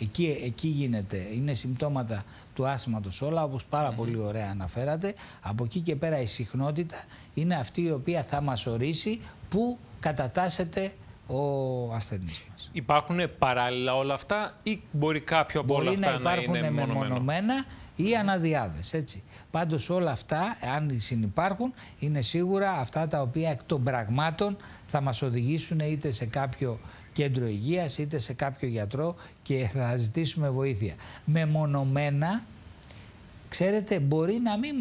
Εκεί, εκεί γίνεται, είναι συμπτώματα του άσθματος όλα, όπως πάρα πολύ ωραία αναφέρατε. Από εκεί και πέρα η συχνότητα είναι αυτή η οποία θα μας ορίσει που κατατάσσεται ο ασθενής μας. Υπάρχουν παράλληλα όλα αυτά ή μπορεί κάποιο από όλα αυτά να, είναι μεμονωμένα; Μπορεί να υπάρχουν μεμονωμένα ή αναδιάδες, έτσι. Πάντως όλα αυτά, αν συνυπάρχουν, είναι σίγουρα αυτά τα οποία εκ των πραγμάτων θα μας οδηγήσουν είτε σε κάποιο κέντρο υγείας είτε σε κάποιο γιατρό και θα ζητήσουμε βοήθεια. Μεμονωμένα, ξέρετε, μπορεί να μην,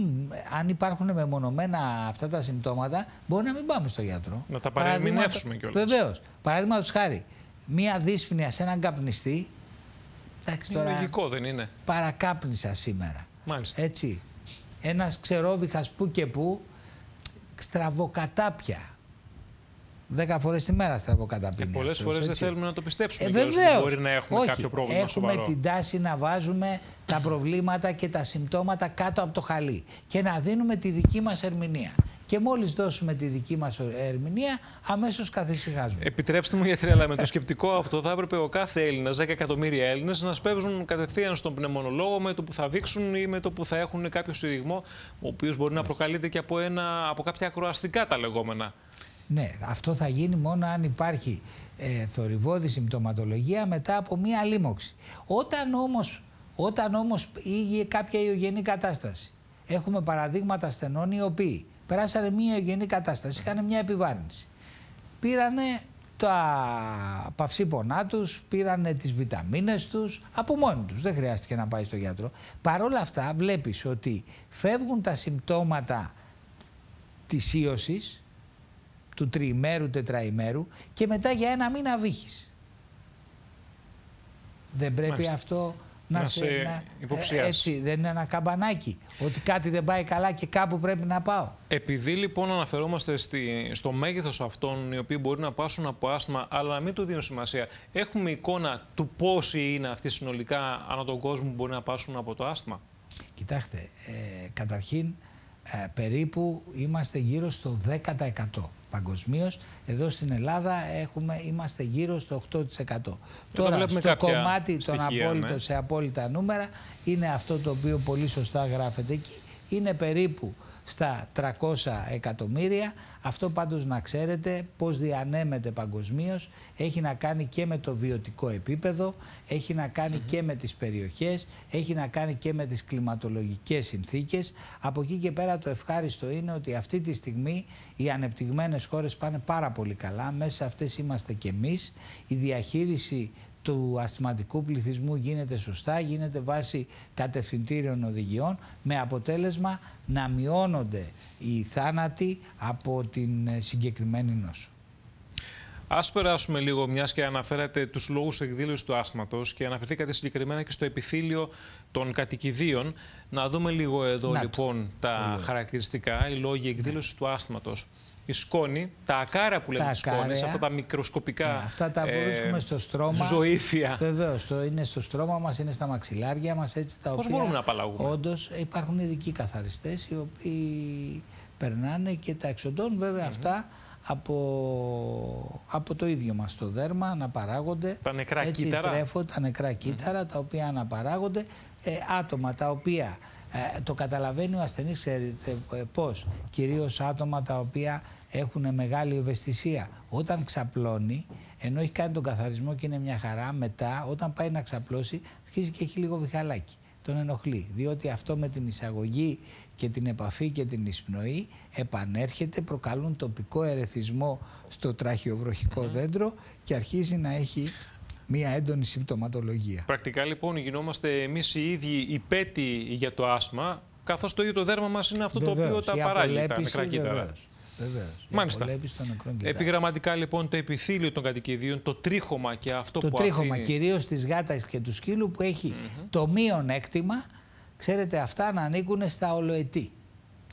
αν υπάρχουν μεμονωμένα αυτά τα συμπτώματα, μπορεί να μην πάμε στο γιατρό. Να τα παρεμηνεύσουμε κιόλας. Βεβαίως. Παραδείγματος χάρη, μία δύσπνοια σε έναν καπνιστή, Εντάξει, είναι λογικό, δεν είναι; Παρακάπνισα σήμερα. Μάλιστα. Έτσι. Ένας ξερόβιχας που και που στραβοκατάπια. Δέκα φορές τη μέρα στραβοκαταπίνει. Και πολλές φορές δεν θέλουμε να το πιστέψουμε. Ε, βεβαίως. Μπορεί να έχουμε Όχι. κάποιο πρόβλημα Έχουμε σοβαρό. την τάση να βάζουμε τα προβλήματα και τα συμπτώματα κάτω από το χαλί και να δίνουμε τη δική μας ερμηνεία. Και μόλις δώσουμε τη δική μας ερμηνεία, αμέσως καθησυχάζουμε. Επιτρέψτε μου, γιατί αλλά με το σκεπτικό αυτό θα έπρεπε ο κάθε Έλληνας, 10 εκατομμύρια Έλληνες, να σπέβζουν κατευθείαν στον πνευμονολόγο με το που θα δείξουν ή με το που θα έχουν κάποιο συρριγμό, ο οποίος μπορεί να προκαλείται και από, ένα, από κάποια ακροαστικά τα λεγόμενα. Ναι, αυτό θα γίνει μόνο αν υπάρχει ε, θορυβόδη συμπτωματολογία μετά από μία λίμωξη. Όταν όμως, όταν όμως είχε κάποια ιογενή κατάσταση, έχουμε παραδείγματα ασθενών οι οποίοι περάσανε μία ιογενή κατάσταση, είχαν μια επιβάρυνση. Πήρανε τα παυσίπονά τους, πήρανε τις βιταμίνες τους από μόνοι τους. Δεν χρειάστηκε να πάει στο γιατρό. Παρ' όλα αυτά βλέπεις ότι φεύγουν τα συμπτώματα της ίωσης, του τριημέρου, τετραημέρου και μετά για ένα μήνα βύχεις. Δεν πρέπει Μάλιστα. αυτό να, Να σε, σε να- υποψιάσει. Έτσι, δεν είναι ένα καμπανάκι. Ότι κάτι δεν πάει καλά και κάπου πρέπει να πάω. Επειδή λοιπόν αναφερόμαστε στη, στο μέγεθος αυτών οι οποίοι μπορεί να πάσουν από άσθμα, αλλά να μην του δίνουν σημασία, έχουμε εικόνα του πόσοι είναι αυτοί συνολικά ανά τον κόσμο που μπορεί να πάσουν από το άσθμα. Κοιτάξτε, ε, καταρχήν ε, περίπου είμαστε γύρω στο 10%. Παγκοσμίως, εδώ στην Ελλάδα έχουμε, είμαστε γύρω στο 8%. Τώρα, βλέπουμε στο κάποια κομμάτι των στοιχεία, απόλυτων ναι. σε απόλυτα νούμερα, είναι αυτό το οποίο πολύ σωστά γράφεται εκεί. Είναι περίπου στα 300 εκατομμύρια. Αυτό πάντως να ξέρετε πώς διανέμεται παγκοσμίως έχει να κάνει και με το βιωτικό επίπεδο, έχει να κάνει και με τις περιοχές, έχει να κάνει και με τις κλιματολογικές συνθήκες. Από εκεί και πέρα το ευχάριστο είναι ότι αυτή τη στιγμή οι ανεπτυγμένες χώρες πάνε πάρα πολύ καλά. Μέσα σε αυτές είμαστε και εμείς. Η διαχείριση του ασθηματικού πληθυσμού γίνεται σωστά, γίνεται βάσει κατευθυντήριων οδηγιών με αποτέλεσμα να μειώνονται οι θάνατοι από την ε, συγκεκριμένη νόσο. Ας περάσουμε λίγο, μιας και αναφέρατε τους λόγους εκδήλωσης του άσθματος και αναφερθήκατε συγκεκριμένα και στο επιθύλιο των κατοικιδίων. Να δούμε λίγο εδώ Να το. λοιπόν τα χαρακτηριστικά, οι λόγοι εκδήλωσης του άσθματος. Η σκόνη, τα ακάρα που λέμε Τα της σκόνης, ακάρια. αυτά τα μικροσκοπικά Ναι, αυτά τα ε, βρίσκουμε στο στρώμα. Ζωήφια. Βεβαίως, το είναι στο στρώμα μας, είναι στα μαξιλάρια μας. Έτσι τα Πώς οποία μπορούμε να απαλλαγούμε; Όντως υπάρχουν ειδικοί καθαριστές οι οποίοι περνάνε και τα εξοντώνουν βέβαια αυτά από, από το ίδιο μας το δέρμα αναπαράγονται. Τα νεκρά έτσι κύτταρα. τρέφονται, τα νεκρά κύτταρα τα οποία αναπαράγονται. Ε, άτομα τα οποία ε, το καταλαβαίνει ο ασθενής ξέρετε ε, πώς. Κυρίως άτομα τα οποία έχουν μεγάλη ευαισθησία. Όταν ξαπλώνει, ενώ έχει κάνει τον καθαρισμό και είναι μια χαρά, μετά όταν πάει να ξαπλώσει αρχίζει και έχει λίγο βιχαλάκι. Τον ενοχλεί, διότι αυτό με την εισαγωγή και την επαφή και την εισπνοή επανέρχεται, προκαλούν τοπικό ερεθισμό στο τραχιοβροχικό δέντρο και αρχίζει να έχει μία έντονη συμπτωματολογία. Πρακτικά λοιπόν γινόμαστε εμείς οι ίδιοι υπέτειοι για το άσθμα, καθώς το ίδιο το δέρμα μας είναι αυτό το οποίο Βεβαίως, τα η παράγει, τα απολέπιση, νεκρά κύτταρα. Βεβαίως, βεβαίως. Η Μάλιστα. απολέπιση των νεκρών κύτταρων. Επιγραμματικά λοιπόν το επιθύλιο των κατοικιδίων, το τρίχωμα και αυτό Το που τρίχωμα αφήνει... κυρίως της γάτας και του σκύλου που έχει το μείον έκτημα, ξέρετε αυτά να ανήκουν στα ολοετή.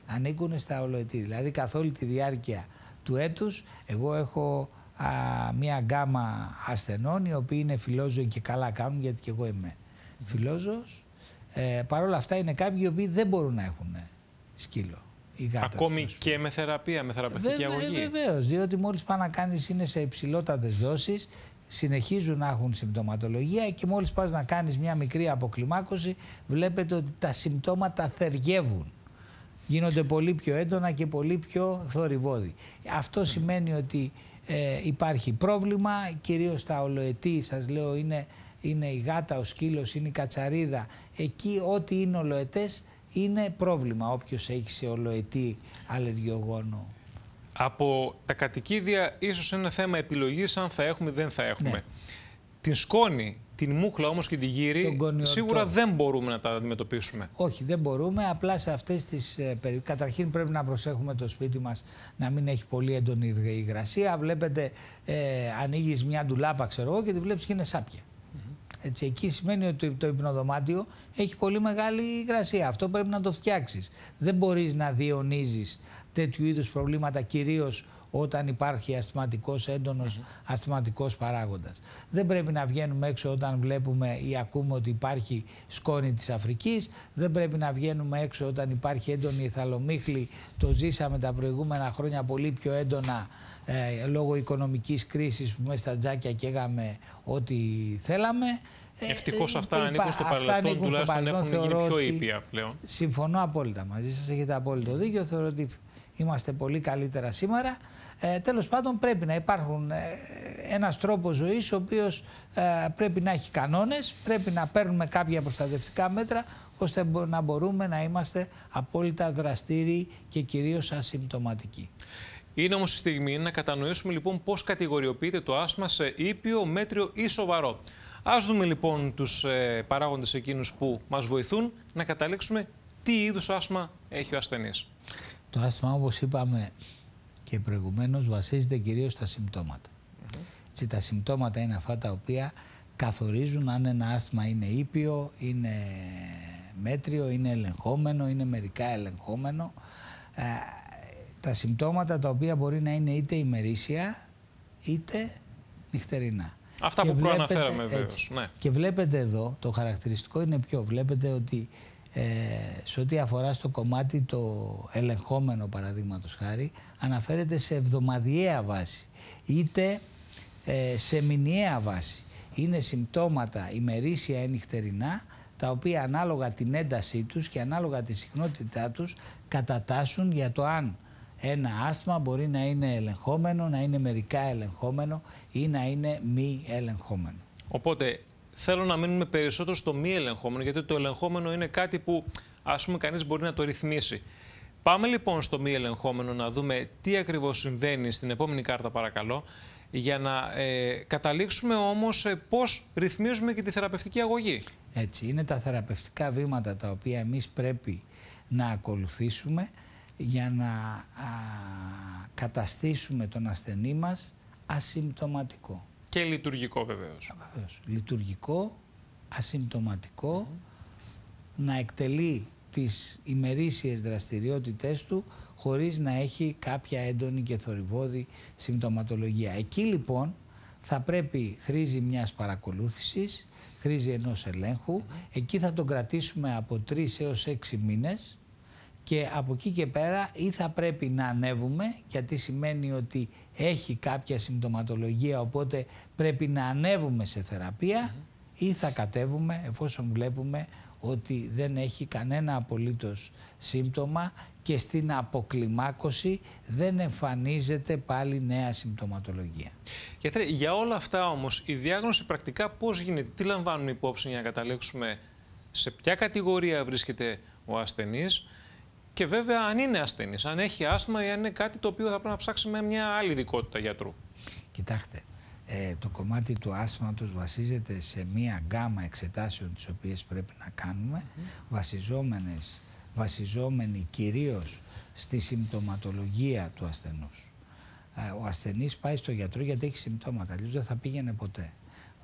Ανήκουν στα ολοετή. Δηλαδή καθ' όλη τη διάρκεια του έτους εγώ έχω α, μία γκάμα ασθενών οι οποίοι είναι φιλόζωοι και καλά κάνουν γιατί και εγώ είμαι φιλόζωος. Ε, Παρ' όλα αυτά είναι κάποιοι οι οποίοι δεν μπορούν να έχουν σκύλο. Η γάτα Ακόμη τους. και με θεραπεία, με θεραπευτική Βέβαια, αγωγή. Βεβαίως, διότι μόλις πάει να κάνεις είναι σε υψηλότατες δόσεις, συνεχίζουν να έχουν συμπτωματολογία και μόλις πας να κάνεις μια μικρή αποκλιμάκωση βλέπετε ότι τα συμπτώματα θεργεύουν. Γίνονται πολύ πιο έντονα και πολύ πιο θορυβόδη. Αυτό σημαίνει ότι ε, υπάρχει πρόβλημα, κυρίως τα ολοετή, σας λέω είναι, είναι η γάτα, ο σκύλος, είναι η κατσαρίδα. Εκεί ό,τι είναι ολοετές είναι πρόβλημα όποιος έχει σε ολοετή αλλεργιογόνο. Από τα κατοικίδια ίσως είναι θέμα επιλογής αν θα έχουμε ή δεν θα έχουμε. Ναι. Την σκόνη, την μούχλα όμως και την γύρι σίγουρα δεν μπορούμε να τα αντιμετωπίσουμε. Όχι, δεν μπορούμε. Απλά σε αυτές τις ε, περιπτώσεις, καταρχήν πρέπει να προσέχουμε το σπίτι μας να μην έχει πολύ έντονη υγρασία. Βλέπετε, ε, ανοίγεις μια ντουλάπα ξέρω εγώ και τη βλέπεις και είναι σάπια. Έτσι, εκεί σημαίνει ότι το υπνοδωμάτιο έχει πολύ μεγάλη υγρασία. Αυτό πρέπει να το φτιάξεις. Δεν μπορείς να διονύζεις τέτοιου είδους προβλήματα κυρίως όταν υπάρχει αστηματικός έντονος mm -hmm. αστηματικός παράγοντας. Δεν πρέπει να βγαίνουμε έξω όταν βλέπουμε ή ακούμε ότι υπάρχει σκόνη της Αφρικής. Δεν πρέπει να βγαίνουμε έξω όταν υπάρχει έντονη ηθαλομίχλη. Το ζήσαμε τα προηγούμενα χρόνια πολύ πιο έντονα ε, λόγω οικονομικής κρίσης που μέσα στα τζάκια καίγαμε ό,τι θέλαμε. Ε, Ευτυχώς αυτά ε, ανήκουν στο παρελθόν, τουλάχιστον έχουν γίνει πιο ήπια πλέον. Συμφωνώ απόλυτα μαζί σας, έχετε απόλυτο δίκιο. Θεωρώ ότι είμαστε πολύ καλύτερα σήμερα. Ε, τέλος πάντων πρέπει να υπάρχουν ε, ένας τρόπος ζωής ο οποίος ε, πρέπει να έχει κανόνες, πρέπει να παίρνουμε κάποια προστατευτικά μέτρα ώστε να μπορούμε να είμαστε απόλυτα δραστήριοι και κυρίως ασυμπτωματικοί. Είναι όμως η στιγμή να κατανοήσουμε λοιπόν πώς κατηγοριοποιείται το άσθμα σε ήπιο, μέτριο ή σοβαρό. Ας δούμε λοιπόν τους ε, παράγοντες εκείνους που μας βοηθούν να καταλήξουμε τι είδους άσθμα έχει ο ασθενής. Το άσθμα όπως είπαμε και προηγουμένως βασίζεται κυρίως στα συμπτώματα. Mm τα συμπτώματα είναι αυτά τα οποία καθορίζουν αν ένα άσθμα είναι ήπιο, είναι μέτριο, είναι ελεγχόμενο, είναι μερικά ελεγχόμενο. Ε, τα συμπτώματα τα οποία μπορεί να είναι είτε ημερήσια είτε νυχτερινά. Αυτά που προαναφέραμε βέβαια. Ναι. Και βλέπετε εδώ, το χαρακτηριστικό είναι ποιο. Βλέπετε ότι ε, σε ό,τι αφορά στο κομμάτι το ελεγχόμενο παραδείγματος χάρη αναφέρεται σε εβδομαδιαία βάση είτε ε, σε μηνιαία βάση. Είναι συμπτώματα ημερήσια ή νυχτερινά τα οποία ανάλογα την έντασή τους και ανάλογα τη συχνότητά τους κατατάσσουν για το αν ένα άσθμα μπορεί να είναι ελεγχόμενο, να είναι μερικά ελεγχόμενο ή να είναι μη ελεγχόμενο. Οπότε θέλω να μείνουμε περισσότερο στο μη ελεγχόμενο, γιατί το ελεγχόμενο είναι κάτι που ας πούμε κανείς μπορεί να το ρυθμίσει. Πάμε λοιπόν στο μη ελεγχόμενο να δούμε τι ακριβώς συμβαίνει στην επόμενη κάρτα παρακαλώ, για να ε, καταλήξουμε όμως ε, πώς ρυθμίζουμε και τη θεραπευτική αγωγή. Έτσι, είναι τα θεραπευτικά βήματα τα οποία εμείς πρέπει να ακολουθήσουμε για να καταστήσουμε τον ασθενή μας ασυμπτωματικό. Και λειτουργικό βεβαίως. Βεβαίως. Λειτουργικό, ασυμπτωματικό, να εκτελεί τις ημερήσιες δραστηριότητές του χωρίς να έχει κάποια έντονη και θορυβόδη συμπτωματολογία. Εκεί λοιπόν θα πρέπει, χρήζει μιας παρακολούθησης, χρήζει ενός ελέγχου, εκεί θα τον κρατήσουμε από τρεις έως έξι μήνες και από εκεί και πέρα ή θα πρέπει να ανέβουμε γιατί σημαίνει ότι έχει κάποια συμπτωματολογία οπότε πρέπει να ανέβουμε σε θεραπεία ή θα κατέβουμε εφόσον βλέπουμε ότι δεν έχει κανένα απολύτως σύμπτωμα και στην αποκλιμάκωση δεν εμφανίζεται πάλι νέα συμπτωματολογία. Γιατρέ, για όλα αυτά όμως η διάγνωση πρακτικά πώς γίνεται, τι λαμβάνουμε υπόψη για να καταλήξουμε σε ποια κατηγορία βρίσκεται ο ασθενής; Και βέβαια αν είναι ασθενής, αν έχει άσθμα ή αν είναι κάτι το οποίο θα πρέπει να ψάξει με μια άλλη ειδικότητα γιατρού. Κοιτάξτε, ε, το κομμάτι του άσθματος βασίζεται σε μία γκάμα εξετάσεων τις οποίες πρέπει να κάνουμε, mm βασιζόμενες, βασιζόμενοι κυρίως στη συμπτωματολογία του ασθενούς. Ε, ο ασθενής πάει στο γιατρό γιατί έχει συμπτώματα, αλλιώς δεν θα πήγαινε ποτέ.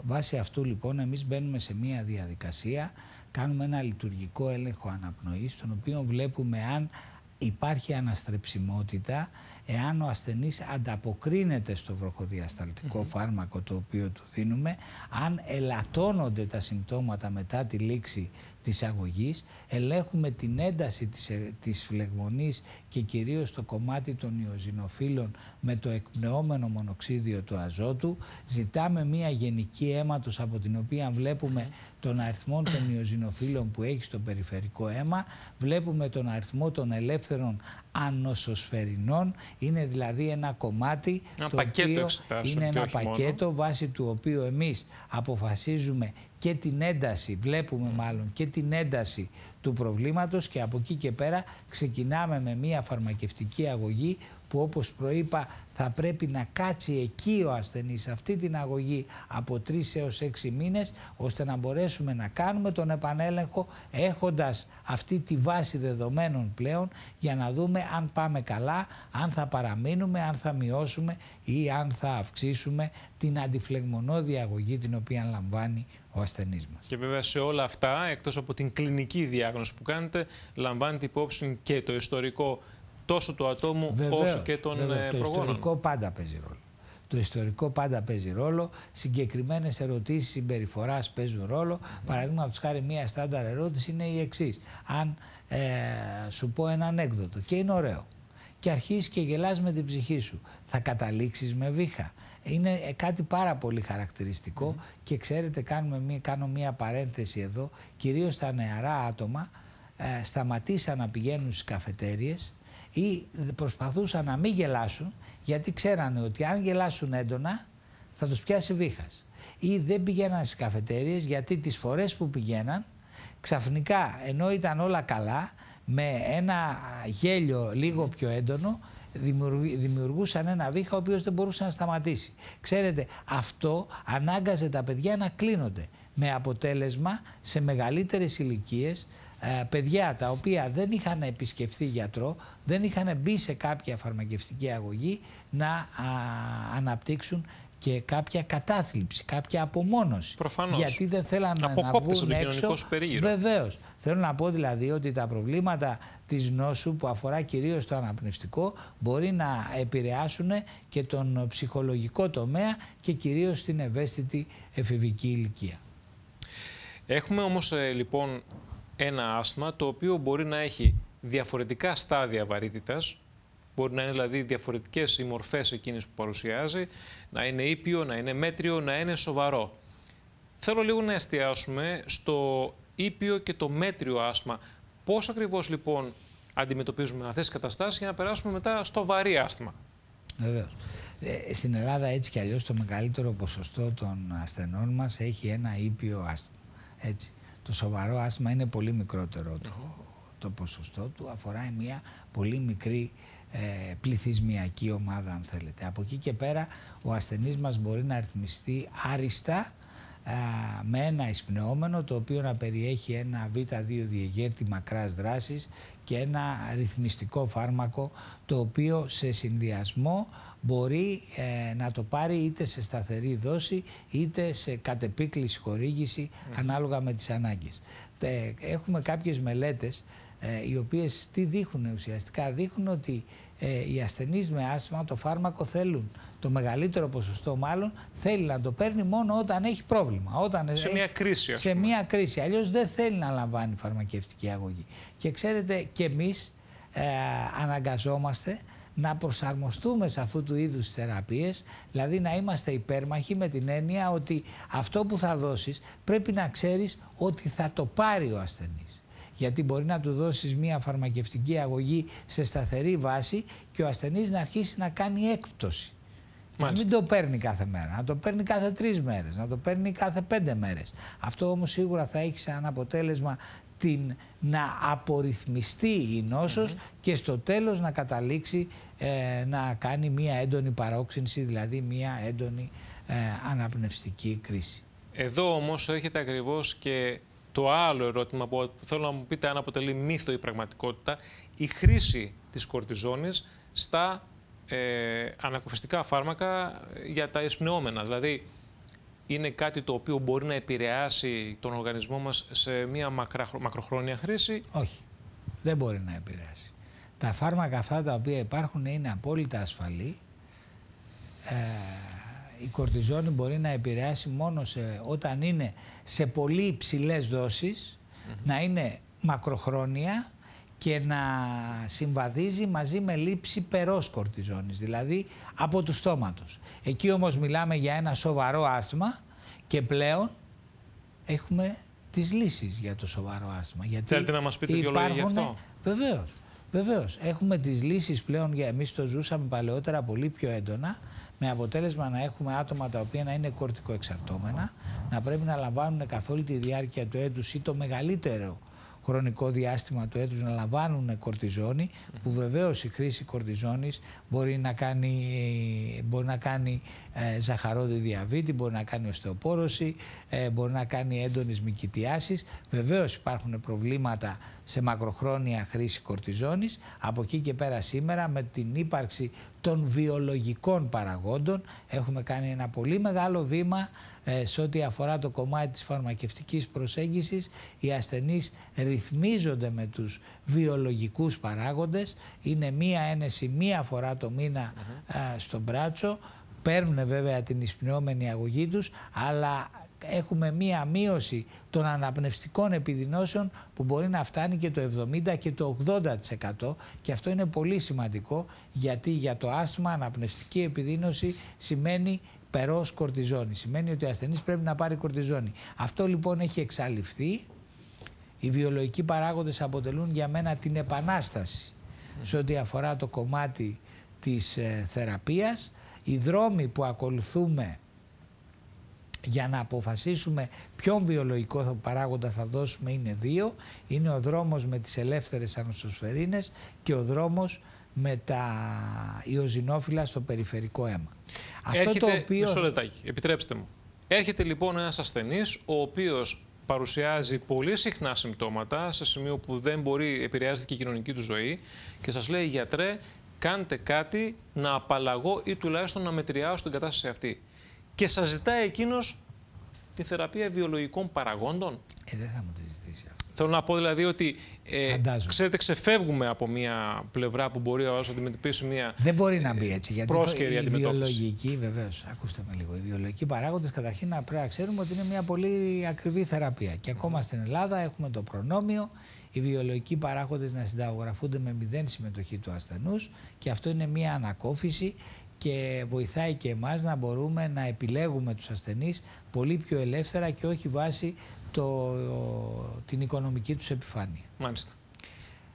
Βάσει αυτού λοιπόν εμείς μπαίνουμε σε μία διαδικασία κάνουμε ένα λειτουργικό έλεγχο αναπνοής, στον οποίο βλέπουμε αν υπάρχει αναστρεψιμότητα, εάν ο ασθενής ανταποκρίνεται στο βροχοδιασταλτικό φάρμακο το οποίο του δίνουμε, αν ελαττώνονται τα συμπτώματα μετά τη λήξη της αγωγής, ελέγχουμε την ένταση της, ε, της φλεγμονής και κυρίως το κομμάτι των ιοζινοφύλων με το εκπνεόμενο μονοξίδιο του αζότου, ζητάμε μία γενική αίματος από την οποία βλέπουμε τον αριθμό των ιοζινοφύλων που έχει στο περιφερικό αίμα, βλέπουμε τον αριθμό των ελεύθερων ανοσοσφαιρινών, είναι δηλαδή ένα κομμάτι ένα το οποίο είναι ένα πακέτο βάσει του οποίου εμείς αποφασίζουμε και την ένταση, βλέπουμε μάλλον και την ένταση του προβλήματος και από εκεί και πέρα ξεκινάμε με μια φαρμακευτική αγωγή που όπως προείπα θα πρέπει να κάτσει εκεί ο ασθενής αυτή την αγωγή από 3 έως 6 μήνες ώστε να μπορέσουμε να κάνουμε τον επανέλεγχο έχοντας αυτή τη βάση δεδομένων πλέον για να δούμε αν πάμε καλά, αν θα παραμείνουμε, αν θα μειώσουμε ή αν θα αυξήσουμε την αντιφλεγμονώδη αγωγή την οποία λαμβάνει ο ασθενής μας. Και βέβαια σε όλα αυτά, εκτός από την κλινική διάγνωση που κάνετε, λαμβάνετε υπόψη και το ιστορικό τόσο του ατόμου όσο και των βεβαίως. Το ιστορικό πάντα παίζει ρόλο. Το ιστορικό πάντα παίζει ρόλο. Συγκεκριμένες ερωτήσεις συμπεριφοράς παίζουν ρόλο. Mm. Παραδείγματος χάρη, μία στάνταρ ερώτηση είναι η εξής. Αν ε, σου πω ένα ανέκδοτο και είναι ωραίο και αρχίσει και γελάς με την ψυχή σου, θα καταλήξεις με βήχα. Είναι ε, κάτι πάρα πολύ χαρακτηριστικό και ξέρετε κάνουμε μία, κάνω μία παρένθεση εδώ, κυρίως τα νεαρά άτομα ε, σταματήσαν να πηγαίνουν στις καφετέριες ή προσπαθούσαν να μην γελάσουν γιατί ξέρανε ότι αν γελάσουν έντονα θα τους πιάσει βήχας. Ή δεν πηγαίναν στις καφετέριες γιατί τις φορές που πηγαίναν ξαφνικά ενώ ήταν όλα καλά με ένα γέλιο λίγο πιο έντονο δημιουργούσαν ένα βήχα ο οποίος δεν μπορούσε να σταματήσει. Ξέρετε, αυτό ανάγκαζε τα παιδιά να κλείνονται με αποτέλεσμα σε μεγαλύτερες ηλικίες ε, παιδιά τα οποία δεν είχαν επισκεφθεί γιατρό, δεν είχαν μπει σε κάποια φαρμακευτική αγωγή να αναπτύξουν και κάποια κατάθλιψη, κάποια απομόνωση. Προφανώς. Γιατί δεν θέλαν να βγουν έξω. Βεβαίως. Θέλω να πω δηλαδή ότι τα προβλήματα της νόσου που αφορά κυρίως το αναπνευστικό μπορεί να επηρεάσουν και τον ψυχολογικό τομέα και κυρίως την ευαίσθητη εφηβική ηλικία. Έχουμε όμως ε, λοιπόν ένα άσθμα το οποίο μπορεί να έχει διαφορετικά στάδια βαρύτητας, μπορεί να είναι δηλαδή διαφορετικές οι μορφές εκείνες που παρουσιάζει, να είναι ήπιο, να είναι μέτριο, να είναι σοβαρό. Θέλω λίγο να εστιάσουμε στο ήπιο και το μέτριο άσθμα. Πώς ακριβώς λοιπόν αντιμετωπίζουμε αυτές τις καταστάσεις για να περάσουμε μετά στο βαρύ άσθμα. Βεβαίως. Ε, στην Ελλάδα έτσι κι αλλιώς το μεγαλύτερο ποσοστό των ασθενών μας έχει ένα ήπιο άσθμα. Έτσι. Το σοβαρό άσθμα είναι πολύ μικρότερο το, το ποσοστό του, αφορά μια πολύ μικρή ε, πληθυσμιακή ομάδα αν θέλετε. Από εκεί και πέρα ο ασθενής μας μπορεί να ρυθμιστεί άριστα με ένα εισπνεόμενο το οποίο να περιέχει ένα β2 διεγέρτη μακράς δράσης και ένα ρυθμιστικό φάρμακο το οποίο σε συνδυασμό μπορεί ε, να το πάρει είτε σε σταθερή δόση είτε σε κατεπίκληση χορήγηση ανάλογα με τις ανάγκες. Έχουμε κάποιες μελέτες ε, οι οποίες τι δείχνουν ουσιαστικά, δείχνουν ότι ε, οι ασθενείς με άσθημα το φάρμακο θέλουν, το μεγαλύτερο ποσοστό μάλλον, θέλει να το παίρνει μόνο όταν έχει πρόβλημα. Όταν σε μια κρίση, Σε μια κρίση. Αλλιώς δεν θέλει να λαμβάνει φαρμακευτική αγωγή. Και ξέρετε και εμείς ε, αναγκαζόμαστε να προσαρμοστούμε σε αυτού του είδους θεραπείες, δηλαδή να είμαστε υπέρμαχοι με την έννοια ότι αυτό που θα δώσεις πρέπει να ξέρεις ότι θα το πάρει ο ασθενής. Γιατί μπορεί να του δώσεις μια φαρμακευτική αγωγή σε σταθερή βάση και ο ασθενής να αρχίσει να κάνει έκπτωση. Να μην το παίρνει κάθε μέρα, να το παίρνει κάθε τρεις μέρες, να το παίρνει κάθε πέντε μέρες. Αυτό όμως σίγουρα θα έχει σαν αποτέλεσμα την, να απορριθμιστεί η νόσος και στο τέλος να καταλήξει ε, να κάνει μία έντονη παρόξυνση, δηλαδή μία έντονη ε, αναπνευστική κρίση. Εδώ όμως έρχεται ακριβώς και το άλλο ερώτημα που θέλω να μου πείτε αν αποτελεί μύθο η πραγματικότητα, η χρήση της κορτιζόνης στα ε, ανακουφιστικά φάρμακα για τα εισπνεώμενα. Δηλαδή, είναι κάτι το οποίο μπορεί να επηρεάσει τον οργανισμό μας σε μια μακροχρόνια χρήση; Όχι. Δεν μπορεί να επηρεάσει. τα φάρμακα αυτά τα οποία υπάρχουν είναι απόλυτα ασφαλή. Ε, η κορτιζόνη μπορεί να επηρεάσει μόνο σε, όταν είναι σε πολύ υψηλές δόσεις, να είναι μακροχρόνια και να συμβαδίζει μαζί με λήψη περός κορτιζόνης, δηλαδή από του στόματος. Εκεί όμως μιλάμε για ένα σοβαρό άσθμα και πλέον έχουμε τις λύσεις για το σοβαρό άσθμα. Γιατί Θέλετε να μας πείτε δύο λόγια γι' αυτό; Βεβαίως. Βεβαίως. Έχουμε τις λύσεις πλέον, για εμείς το ζούσαμε παλαιότερα πολύ πιο έντονα, με αποτέλεσμα να έχουμε άτομα τα οποία να είναι κορτικοεξαρτώμενα, να πρέπει να λαμβάνουν καθ' όλη τη διάρκεια του έτους ή το μεγαλύτερο χρονικό διάστημα του έτους να λαμβάνουν κορτιζόνη, που βεβαίως η χρήση κορτιζόνης μπορεί να κάνει, μπορεί να κάνει ε, ζαχαρόδι διαβήτη, μπορεί να κάνει οστεοπόρωση, ε, μπορεί να κάνει έντονες μικητιάσεις. Βεβαίως υπάρχουν προβλήματα σε μακροχρόνια χρήση κορτιζόνης. Από εκεί και πέρα σήμερα με την ύπαρξη των βιολογικών παραγόντων έχουμε κάνει ένα πολύ μεγάλο βήμα ε, σε ό,τι αφορά το κομμάτι της φαρμακευτικής προσέγγισης. Οι ασθενείς ρυθμίζονται με τους βιολογικούς παράγοντες. Είναι μία ένεση μία φορά το μήνα στο μπράτσο. Παίρνουν βέβαια την εισπνεώμενη αγωγή τους, αλλά έχουμε μία μείωση των αναπνευστικών επιδεινώσεων που μπορεί να φτάνει και το 70% και το 80% και αυτό είναι πολύ σημαντικό γιατί για το άσθμα αναπνευστική επιδείνωση σημαίνει περός κορτιζόνη. Σημαίνει ότι ο ασθενής πρέπει να πάρει κορτιζόνη. Αυτό λοιπόν έχει εξαλειφθεί. Οι βιολογικοί παράγοντες αποτελούν για μένα την επανάσταση σε ό,τι αφορά το κομμάτι της ε, θεραπείας. Οι δρόμοι που ακολουθούμε για να αποφασίσουμε ποιον βιολογικό παράγοντα θα δώσουμε είναι δύο. Είναι ο δρόμος με τις ελεύθερες ανοσοσφαιρίνες και ο δρόμος με τα ιοζινόφυλλα στο περιφερικό αίμα. Αυτό Έρχεται, το οποίο... Μισό λεπτάκι, επιτρέψτε μου. Έρχεται λοιπόν ένας ασθενής ο οποίος παρουσιάζει πολύ συχνά συμπτώματα σε σημείο που δεν μπορεί, επηρεάζεται και η κοινωνική του ζωή και σας λέει γιατρέ κάντε κάτι να απαλλαγώ ή τουλάχιστον να μετριάσω την κατάσταση αυτή. Και σας ζητάει εκείνος τη θεραπεία βιολογικών παραγόντων; Ε, δεν θα μου τη ζητήσει αυτό. Θέλω να πω δηλαδή ότι ε, ξέρετε, ξεφεύγουμε από μια πλευρά που μπορεί ο άλλο να αντιμετωπίσει μια. Δεν μπορεί να μπει έτσι. Γιατί πρόσκαιρη η βιολογική, βεβαίως, ακούστε με λίγο. Οι βιολογικοί παράγοντες καταρχήν να πρέπει να ξέρουμε ότι είναι μια πολύ ακριβή θεραπεία. Και ακόμα στην Ελλάδα έχουμε το προνόμιο οι βιολογικοί παράγοντες να συνταγογραφούνται με μηδέν συμμετοχή του ασθενούς και αυτό είναι μια ανακόφιση και βοηθάει και εμάς να μπορούμε να επιλέγουμε τους ασθενείς πολύ πιο ελεύθερα και όχι βάσει το, την οικονομική τους επιφάνεια. Μάλιστα.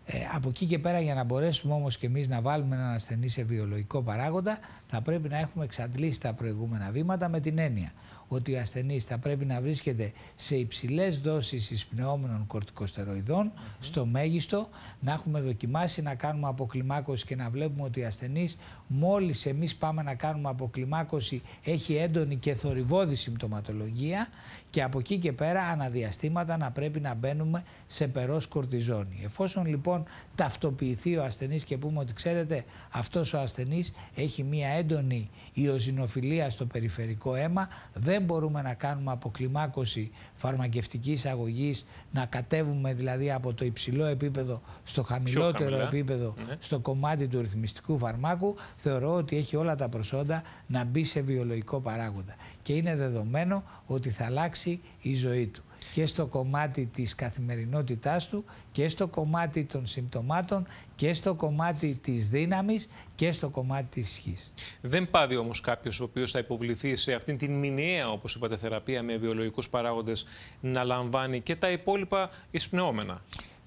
Ε, από εκεί και πέρα για να μπορέσουμε όμως και εμείς να βάλουμε έναν ασθενή σε βιολογικό παράγοντα θα πρέπει να έχουμε εξαντλήσει τα προηγούμενα βήματα με την έννοια ότι ο ασθενής θα πρέπει να βρίσκεται σε υψηλές δόσεις εισπνεόμενων κορτικοστεροειδών στο μέγιστο, να έχουμε δοκιμάσει να κάνουμε αποκλιμάκωση και να βλέπουμε ότι ο ασθενής μόλις εμείς πάμε να κάνουμε αποκλιμάκωση έχει έντονη και θορυβόδη συμπτωματολογία και από εκεί και πέρα αναδιαστήματα να πρέπει να μπαίνουμε σε περός κορτιζόνη. Εφόσον λοιπόν ταυτοποιηθεί ο ασθενής και πούμε ότι ξέρετε αυτός ο ασθενής έχει μία έντονη ιοζινοφιλία στο περιφερικό αίμα, δεν μπορούμε να κάνουμε αποκλιμάκωση φαρμακευτικής αγωγής, να κατέβουμε δηλαδή από το υψηλό επίπεδο στο χαμηλότερο επίπεδο ναι. στο κομμάτι του ρυθμιστικού φαρμάκου, θεωρώ ότι έχει όλα τα προσόντα να μπει σε βιολογικό παράγοντα. Και είναι δεδομένο ότι θα αλλάξει η ζωή του και στο κομμάτι της καθημερινότητάς του και στο κομμάτι των συμπτωμάτων και στο κομμάτι της δύναμης και στο κομμάτι της ισχύς. Δεν πάβει όμως κάποιος ο οποίος θα υποβληθεί σε αυτήν την μηνιαία, όπως είπατε, θεραπεία με βιολογικούς παράγοντες να λαμβάνει και τα υπόλοιπα εισπνεώμενα.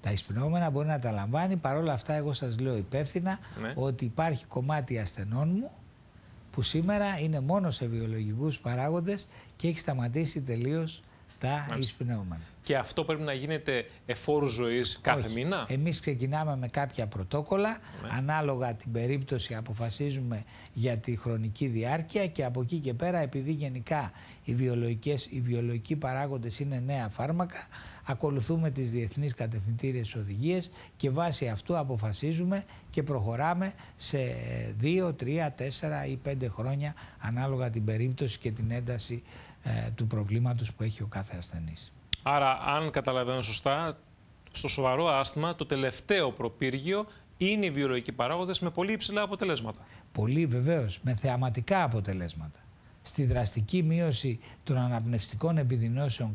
Τα εισπνεώμενα μπορεί να τα λαμβάνει, παρόλα αυτά εγώ σας λέω υπεύθυνα ναι. ότι υπάρχει κομμάτι ασθενών μου που σήμερα είναι μόνο σε βιολογικούς παράγοντες και έχει σταματήσει τελείως τα εισπνεώμενα. Και αυτό πρέπει να γίνεται εφόρου ζωής κάθε Όχι. μήνα; Εμείς ξεκινάμε με κάποια πρωτόκολλα. Ναι. Ανάλογα την περίπτωση αποφασίζουμε για τη χρονική διάρκεια και από εκεί και πέρα, επειδή γενικά οι, βιολογικές, οι βιολογικοί παράγοντες είναι νέα φάρμακα, ακολουθούμε τις διεθνείς κατευθυντήριες οδηγίες και βάσει αυτού αποφασίζουμε και προχωράμε σε 2, 3, 4 ή 5 χρόνια ανάλογα την περίπτωση και την ένταση ε, του προβλήματος που έχει ο κάθε ασθενής. Άρα, αν καταλαβαίνω σωστά, στο σοβαρό άσθμα το τελευταίο προπύργιο είναι οι βιολογικοί παράγοντες με πολύ υψηλά αποτελέσματα. Πολύ βεβαίως, με θεαματικά αποτελέσματα. Στη δραστική μείωση των αναπνευστικών επιδεινώσεων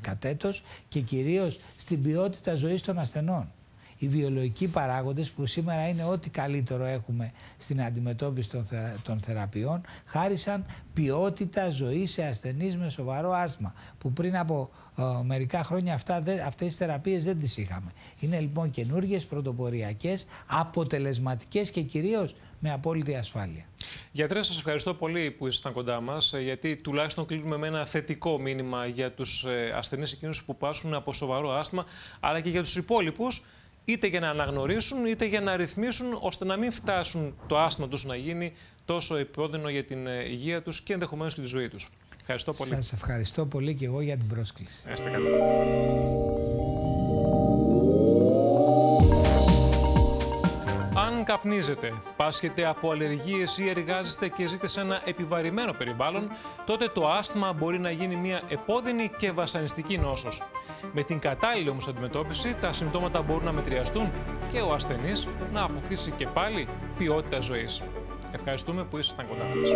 κατέτος και κυρίως στην ποιότητα ζωής των ασθενών οι βιολογικοί παράγοντες που σήμερα είναι ό,τι καλύτερο έχουμε στην αντιμετώπιση των, των θεραπείων χάρισαν ποιότητα ζωής σε ασθενείς με σοβαρό άσθμα που πριν από ε, μερικά χρόνια αυτά, δε, αυτές τις θεραπείες δεν τις είχαμε. Είναι λοιπόν καινούργιες πρωτοποριακές, αποτελεσματικές και κυρίως με απόλυτη ασφάλεια. Γιατρέ, σας ευχαριστώ πολύ που ήσασταν κοντά μας, ε, γιατί τουλάχιστον κλείνουμε με ένα θετικό μήνυμα για τους ε, ασθενείς εκείνους που πάσχουν από σοβαρό άσθμα, αλλά και για τους υπόλοιπους είτε για να αναγνωρίσουν είτε για να ρυθμίσουν ώστε να μην φτάσουν το άσθμα τους να γίνει τόσο επώδυνο για την ε, υγεία τους και ενδεχομένως και τη ζωή τους. Ευχαριστώ πολύ. Σας ευχαριστώ πολύ και εγώ για την πρόσκληση. Είστε καλά. Καπνίζετε, πάσχετε από αλλεργίες ή εργάζεστε και ζείτε σε ένα επιβαρημένο περιβάλλον, τότε το άσθμα μπορεί να γίνει μια επώδυνη και βασανιστική νόσος. Με την κατάλληλη όμως αντιμετώπιση, τα συμπτώματα μπορούν να μετριαστούν και ο ασθενής να αποκτήσει και πάλι ποιότητα ζωής. Ευχαριστούμε που ήσασταν κοντά μας.